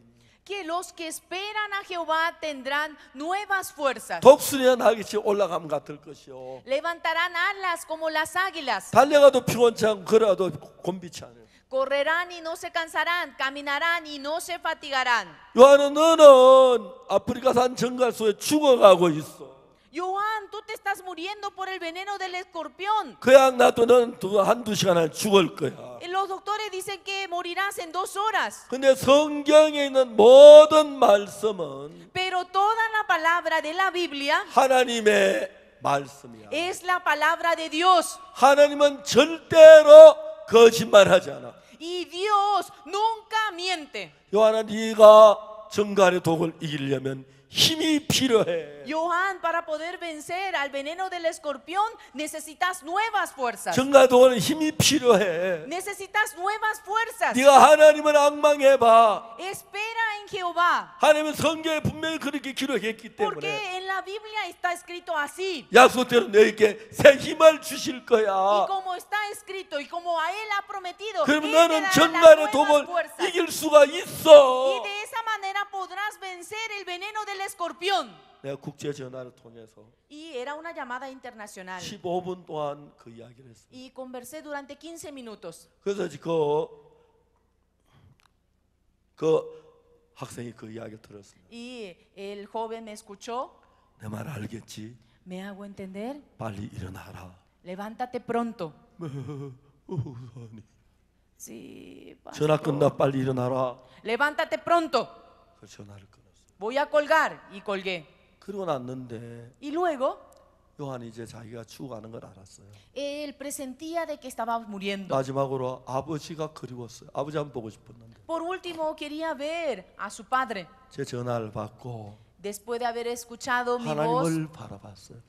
que los que esperan a Jehová tendrán nuevas fuerzas. 독수리가 날개치 올라감 같을 것이요 Levantarán alas como las águilas. 달려가도 피곤치 않고 걸어도 곤비치 않아요 Correrán y no se cansarán. Caminarán y no se fatigarán. 요한은 너는 아프리카산 정갈소에 죽어가고 있어 Johan, tú te estás muriendo por el veneno del escorpión. 그냥 놔도 너는 두, 한두 시간 안에 죽을 거야 Los doctores dicen que morirás en dos horas. 근데 성경에 있는 모든 말씀은 Pero toda la palabra de la Biblia 하나님의 말씀이야 es la palabra de Dios. 하나님은 절대로 거짓말하지 않아 Y Dios nunca miente. 요한아 네가 정갈의 독을 이기려면 힘이 필요해. Johan, para poder vencer al veneno del escorpión, necesitas nuevas fuerzas. 정가도는 힘이 필요해. Necesitas nuevas fuerzas. 네가 하나님을 악망해봐. Espera en Jehová. 하나님은 성경에 분명히 그렇게 기록했기 때문에 Porque en la Biblia está escrito así. 약속대로 너에게 새 힘을 주실 Y 거야. como está escrito y como a él ha prometido, 그럼 él te 너는 dará las 정말의 nuevas 독을 fuerzas. 이길 수가 Y 있어. de esa manera podrás vencer el veneno del escorpión. 내가 국제 전화를 통해서 Y era una llamada internacional. 15분 동안 그 이야기를 했어. Y conversé durante 15 minutos. 그래서 그, 그 학생이 그 이야기를 들었습니다. Y el joven me escuchó. 내 말 알겠지? ¿Me hago entender? 빨리 일어나라. Levántate pronto. 어후, 아니. Sí, 전화 pastor. 끝나 빨리 일어나라. Levántate pronto. 그 전화를 끊었어. Voy a colgar. Y colgué. 그러고 났는데 Y luego 요한이 이제 자기가 죽어가는 걸 알았어요. él presentía de que estaba muriendo. 마지막으로 아버지가 그리웠어요. 아버지 한번 보고 싶었는데 Por último, quería ver a su padre. 제 전화를 받고 Después de haber escuchado mi voz 하나님을 바라봤어요.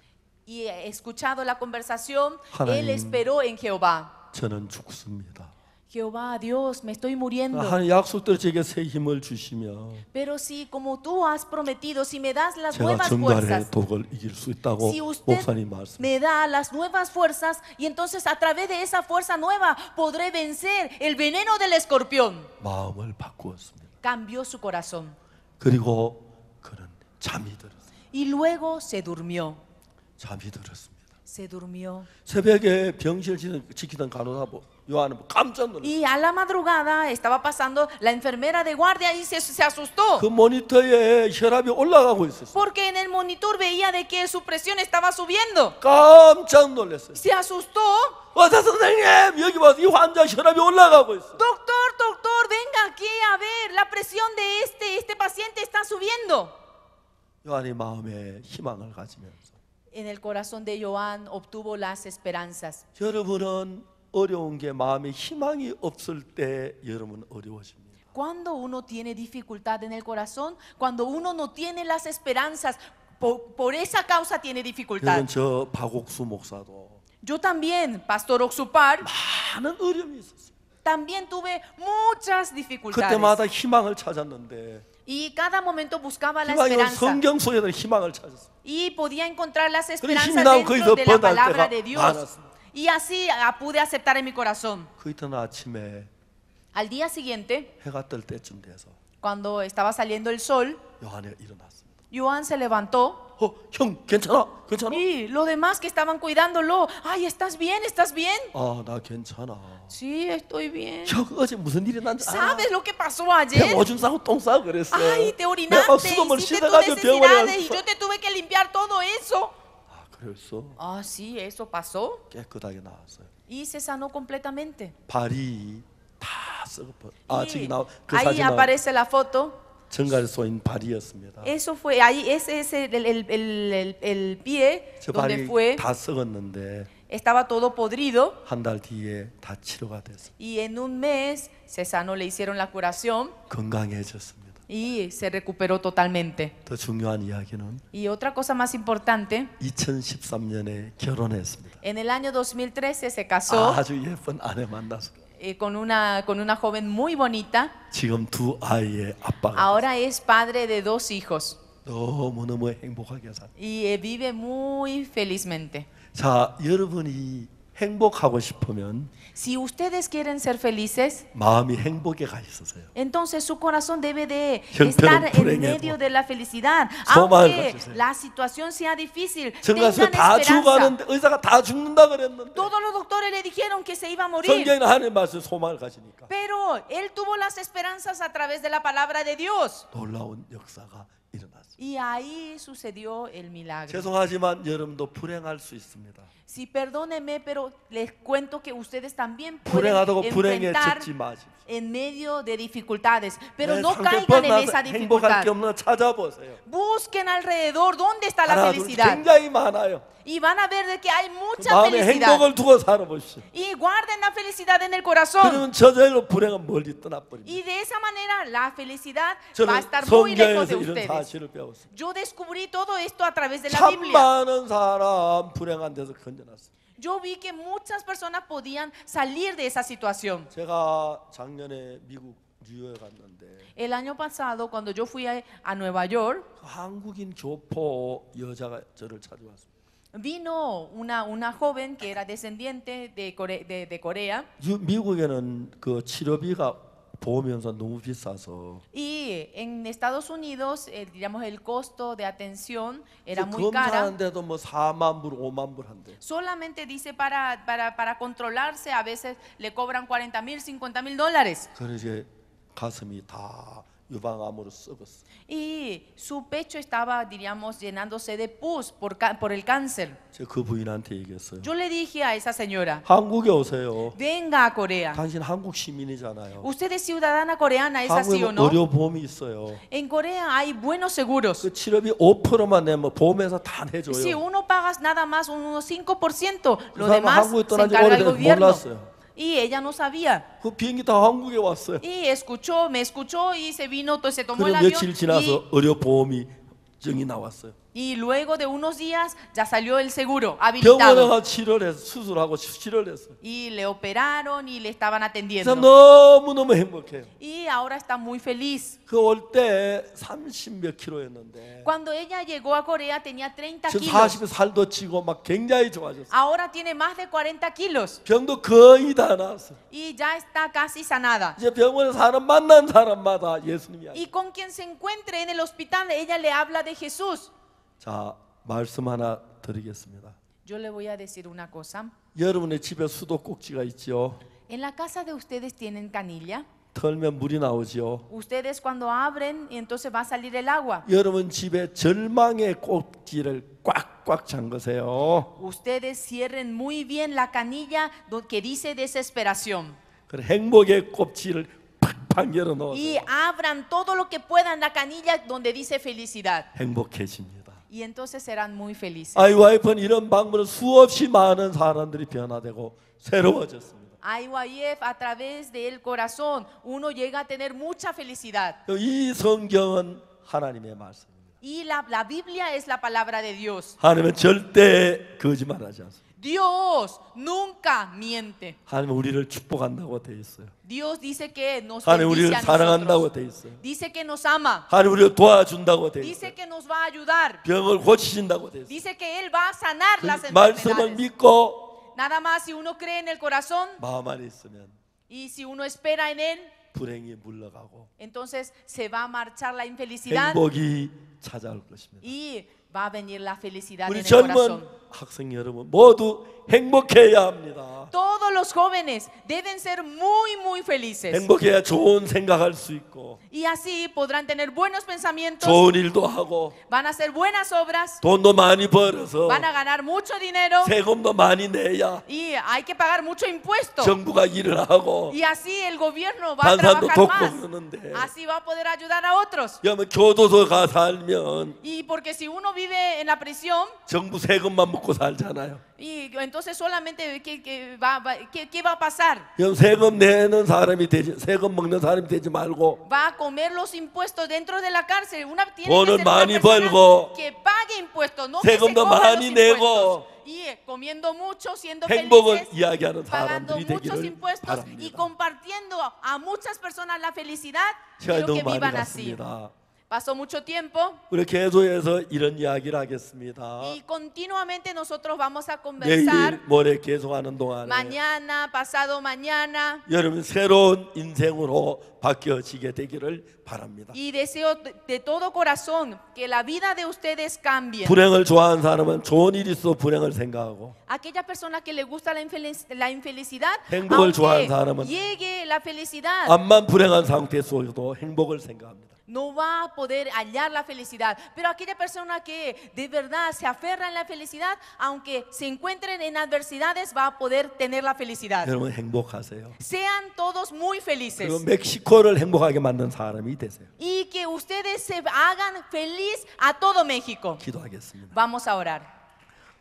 y escuchado la conversación, 하나님. él esperó en Jehová. 저는 죽습니다. Jehová, Dios, me estoy muriendo. 하나님 약속대로 제게 새 힘을 주시며 Pero si como tú has prometido, si me das las 제가 nuevas 정갈의 fuerzas, 독을 이길 수 있다고 si usted 목사님 말씀. me da las nuevas fuerzas y entonces a través de esa fuerza nueva podré vencer el veneno del escorpión. 마음을 바꾸었습니다. Cambió su corazón 그리고 그는 잠이 들었어요. y luego se durmió. 잠이 들었습니다. Se durmió. 새벽에 병실 지키던- 간호사 요한은 깜짝 놀랐어요. Y a la madrugada estaba pasando la enfermera de guardia y se, se asustó. 그 모니터에 혈압이 올라가고 있었어요. Porque en el monitor veía de que su presión estaba subiendo. 깜짝 놀랐어요. Se asustó. 의사 선생님 여기 봐서 이 환자 혈압이 올라가고 있어. Doctor, doctor, venga aquí a ver. La presión de este, este paciente está subiendo. 요한이 마음에 희망을 가지면서 En el corazón de Joan obtuvo las esperanzas. 여러분은 어려운 게 마음에 희망이 없을 때 여러분 어려워집니다. Cuando uno tiene dificultad en el corazón, cuando uno no tiene las esperanzas, por, por esa causa tiene dificultad. 여러분 저 박옥수 목사도 Yo también, Pastor Oxupar, 많은 어려움이 있었어요. también tuve muchas dificultades. 그때마다 희망을 찾았는데 Y cada momento buscaba la 희망이 esperanza. 성경 속에는 희망을 찾았어요. Y podía encontrar las 힘이 esperanzas 나면 dentro 거기서 de la 번할 palabra 때가 de Dios. 많았습니다. Y así ah, pude aceptar en mi corazón. 그 이튿날 아침에 Al día siguiente, 해가 뜰 때쯤 돼서 cuando estaba saliendo el sol, 요한이 일어났습니다. Joan se levantó 어, 형 괜찮아? 괜찮아? y los demás que estaban cuidándolo, ay, ¿estás bien? ¿Estás bien? 아, 나 괜찮아. Sí, estoy bien. (laughs) 형 어제 무슨 일이 난지 알아? ¿Sabes lo que pasó 내가 ayer? 오줌 싸고 똥 싸고 그랬어. Ay, te 내가 막 orinaste, 수돗물 hiciste tus 씻어가지고 병원에 necesidades y 갔어. yo te tuve que limpiar todo eso. 아, 그랬어. Ah, sí, eso pasó. 깨끗하게 나왔어요. Y se sanó completamente. 발이 다 썩어. 아, Y 저기 나그 ahí 사진 나 aparece la foto. 정갈 쏘인 발이었습니다. Eso fue, ahí ese es el, el- el- el- el pie 저 donde 발이 fue, 다 썩었는데 estaba todo podrido 한 달 뒤에 다 치료가 됐어. y en un mes se sanó, le hicieron la curación 건강해졌습니다. y se recuperó totalmente. 더 중요한 이야기는 Y otra cosa más importante, 2013년에 결혼했습니다. en el año 2013 se casó 아주 예쁜 아내 만나서 eh, con, una, con una joven muy bonita. 지금 두 아이의 아빠가 Ahora es padre de dos hijos 너무 너무 행복하게 살. y eh, vive muy felizmente. 자, 여러분이 행복하고 싶으면 Si ustedes quieren ser felices, 마음이 행복에 가 있으세요. Entonces su corazón debe de 형편은 estar en 불행해도 medio de la felicidad. 소망을 Aunque 가지세요. la situación sea difícil, 정가서 tengan 다 esperanza. 죽어가는데 의사가 다 죽는다 그랬는데 Todos los doctores le dijeron que se iba a morir. 성경에는 하나님 말씀 소망을 가지니까 Pero él tuvo las esperanzas a través de la palabra de Dios. 놀라운 역사가 일어났어요. Y ahí sucedió el milagro. 죄송하지만 여러분도 불행할 수 있습니다. Si perdónenme, pero les cuento que ustedes también pueden enfrentar en medio de dificultades, pero no caigan en esa dificultad. Busquen alrededor dónde está la felicidad. Y van a ver de que hay mucha felicidad. Y guarden la felicidad en el corazón. Y de esa manera la felicidad va a estar muy lejos de ustedes. Yo descubrí todo esto a través de la Biblia. 많은 사람 불행한 데서 건져놨어요. Yo vi que muchas personas podían salir de esa situación. 제가 작년에 미국 뉴욕에 갔는데 El año pasado, cuando yo fui a, a Nueva York, 그 한국인 교포 여자가 저를 찾아왔어요. vino una, una joven que era descendiente de, Core- de- de Corea 유- 미국에는 그 치료비가 보험연사 너무 비싸서 y en Estados Unidos, eh, digamos, el costo de atención era 그 muy cara. 검사하는데도 뭐 4만 불, 5만 불 한대. Solamente dice para, para, para controlarse, a veces le cobran 40 mil, 50 mil dólares. 그래서 이제 가슴이 다 유방암으로 썩었어. Y su pecho estaba, diríamos, llenándose de pus por, ca- por el cáncer. 제가 그 부인한테 얘기했어요. Yo le dije a esa señora, 한국에 오세요. venga a Corea. 당신 한국 시민이잖아요. Usted es ciudadana coreana, ¿es así o 한국에 no? 의료보험이 있어요. En Corea hay buenos seguros. 그 치료비 5%만 내면 보험회사 다 내줘요. Si uno paga nada más unos 5%, lo 그 사람은 demás 한국에 se 떠난 지 encarga el 오래돼서 gobierno. 몰랐어요. Y ella no sabía. 그 비행기 다 한국에 왔어요. Y escuchó, me escuchó y se vino, to- se tomó el 그리고 avión. 며칠 Y, 지나서 의료보험이 증이 나왔어요. y luego de unos días ya salió el seguro 병원에 habilitado. 가서 치료를 해서 수술하고 치료를 했어요. Y le operaron y le estaban 그래서 atendiendo. 너무너무 행복해요. Y ahora está muy feliz. 그 올 때 30몇 킬로였는데 Cuando ella llegó a Corea tenía 30 지금 kilos. 40에 살도 찌고 막 굉장히 좋아졌어요. Ahora tiene más de 40 kilos 병도 거의 다 나았어요. y ya está casi sanada. 이제 병원에 사람 만난 사람마다 예수님이 아니 Y con quien se encuentre en el hospital, ella le habla de Jesús. 자 말씀 하나 드리겠습니다. Yo le voy a decir una cosa. 여러분의 집에 수도 꼭지가 있죠. En la casa de ustedes tienen canilla. 털면 물이 나오지요. Ustedes cuando abren, entonces va a salir el agua. 여러분 집에 절망의 꼭지를 꽉꽉 잠그세요. Ustedes cierren muy bien la canilla do- que dice desesperación. 그래 행복의 꼭지를 팍팍 열어 Y 놓으세요. abran todo lo que puedan la canilla donde dice felicidad. 행복해집니다. Y entonces serán muy felices. 아이와이프는 이런 방법으로 수없이 많은 사람들이 변화되고 새로워졌습니다. IYF a través del corazón uno llega a tener mucha felicidad. 이 성경은 하나님의 말씀입니다. Y la, la Biblia es la palabra de Dios. 하나님은 절대 거짓말하지 않습니다. Dios nunca miente. 하나님은 우리를 축복한다고 돼 있어요. Dios dice que nos 하나님 bendice 우리를 a 사랑한다고 nosotros. 돼 있어요. Dice que nos ama. 하나님 우리를 도와준다고 돼 Dice 있어요. que nos va a ayudar. 병을 고치신다고 돼 있어요. Dice que Él va a sanar las 그 말씀을 enfermedades. 믿고 Nada más si uno cree en el corazón 마음 안에 있으면 y si uno espera en Él, 불행이 물러가고 entonces se va a marchar la infelicidad 행복이 찾아올 것입니다. y va a venir la felicidad 우리 en el 젊은 corazón. 학생 여러분 모두 행복해야 합니다. Todos los jóvenes deben ser muy, muy felices. 행복해야 좋은 생각할 수 있고 Y así podrán tener buenos pensamientos, 좋은 일도 하고 van a hacer buenas obras, 돈도 많이 벌어서 van a ganar mucho dinero 세금도 많이 내야 y hay que pagar mucho impuesto. 정부가 일을 하고 Y así el gobierno va a 단 사람도 trabajar 돕고 más. 그러는데 Así va a poder ayudar a otros. 여러분 교도소 가 살면 Y porque si uno vive en la prisión, 정부 세금만 먹고 살잖아요. y entonces solamente ¿qué, qué va, va- qué- qué va a pasar? 여러분 세금 내는 사람이 되지 세금 먹는 사람이 되지 말고 Va a comer los impuestos dentro de la cárcel. Una tiene que 돈을 ser una 많이 persona 벌고 que pague impuestos, no que se 세금도 cobra los 많이 impuestos. 내고 Y eh, comiendo mucho, siendo 행복을 felices, 이야기하는 pagando 사람들이 muchos 되기를 impuestos y 바랍니다. compartiendo a muchas personas la felicidad. 시간이 Quiero que 너무 많이 vivan así. 갔습니다. Pasó mucho tiempo 우리 계속해서 이런 이야기를 하겠습니다. y continuamente nosotros vamos a 내일 conversar 모레 계속하는 동안에 mañana, pasado mañana. 여러분 새로운 인생으로 바뀌어지게 되기를 바랍니다. Y deseo de de todo corazón que la vida de ustedes cambie. 불행을 좋아하는 사람은 좋은 일이 있어 불행을 생각하고 Aquella persona que le gusta la, infelic- la infelicidad, 행복을 aunque 좋아하는 사람은 llegue la felicidad, 암만 불행한 상태 속에도 행복을 생각합니다. no va a poder hallar la felicidad. Pero aquella persona que de verdad se aferra en la felicidad, aunque se encuentren en adversidades, va a poder tener la felicidad. 여러분 행복하세요. Sean todos muy felices. 그리고 멕시코를 행복하게 만든 사람이 되세요. Y que ustedes se hagan feliz a todo México. 기도하겠습니다. Vamos a orar.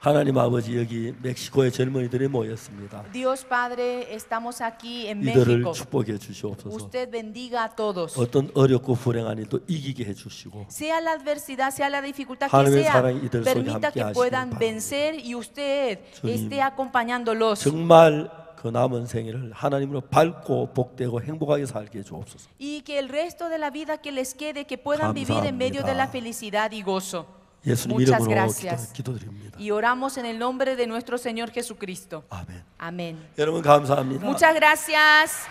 하나님 아버지 여기 멕시코의 젊은이들이 모였습니다. Dios Padre, estamos aquí en 이들을 México. 축복해 주시옵소서. Usted bendiga a todos. 어떤 어렵고 불행한 일도 이기게 해 주시고 Sea la adversidad, sea la dificultad que 하나님의 sea, 사랑이 이들 속에 permita 함께 que 하시길 puedan 바랍니다. vencer y usted 주님, esté acompañándolos. 정말 그 남은 생일을 하나님으로 밝고 복되고 행복하게 살게 해 주옵소서. Y que el resto de la vida que les quede, que puedan vivir en medio de la 감사합니다. felicidad y gozo. Muchas gracias. Y oramos en el nombre de nuestro Señor Jesucristo. Amén. Amén. Muchas gracias.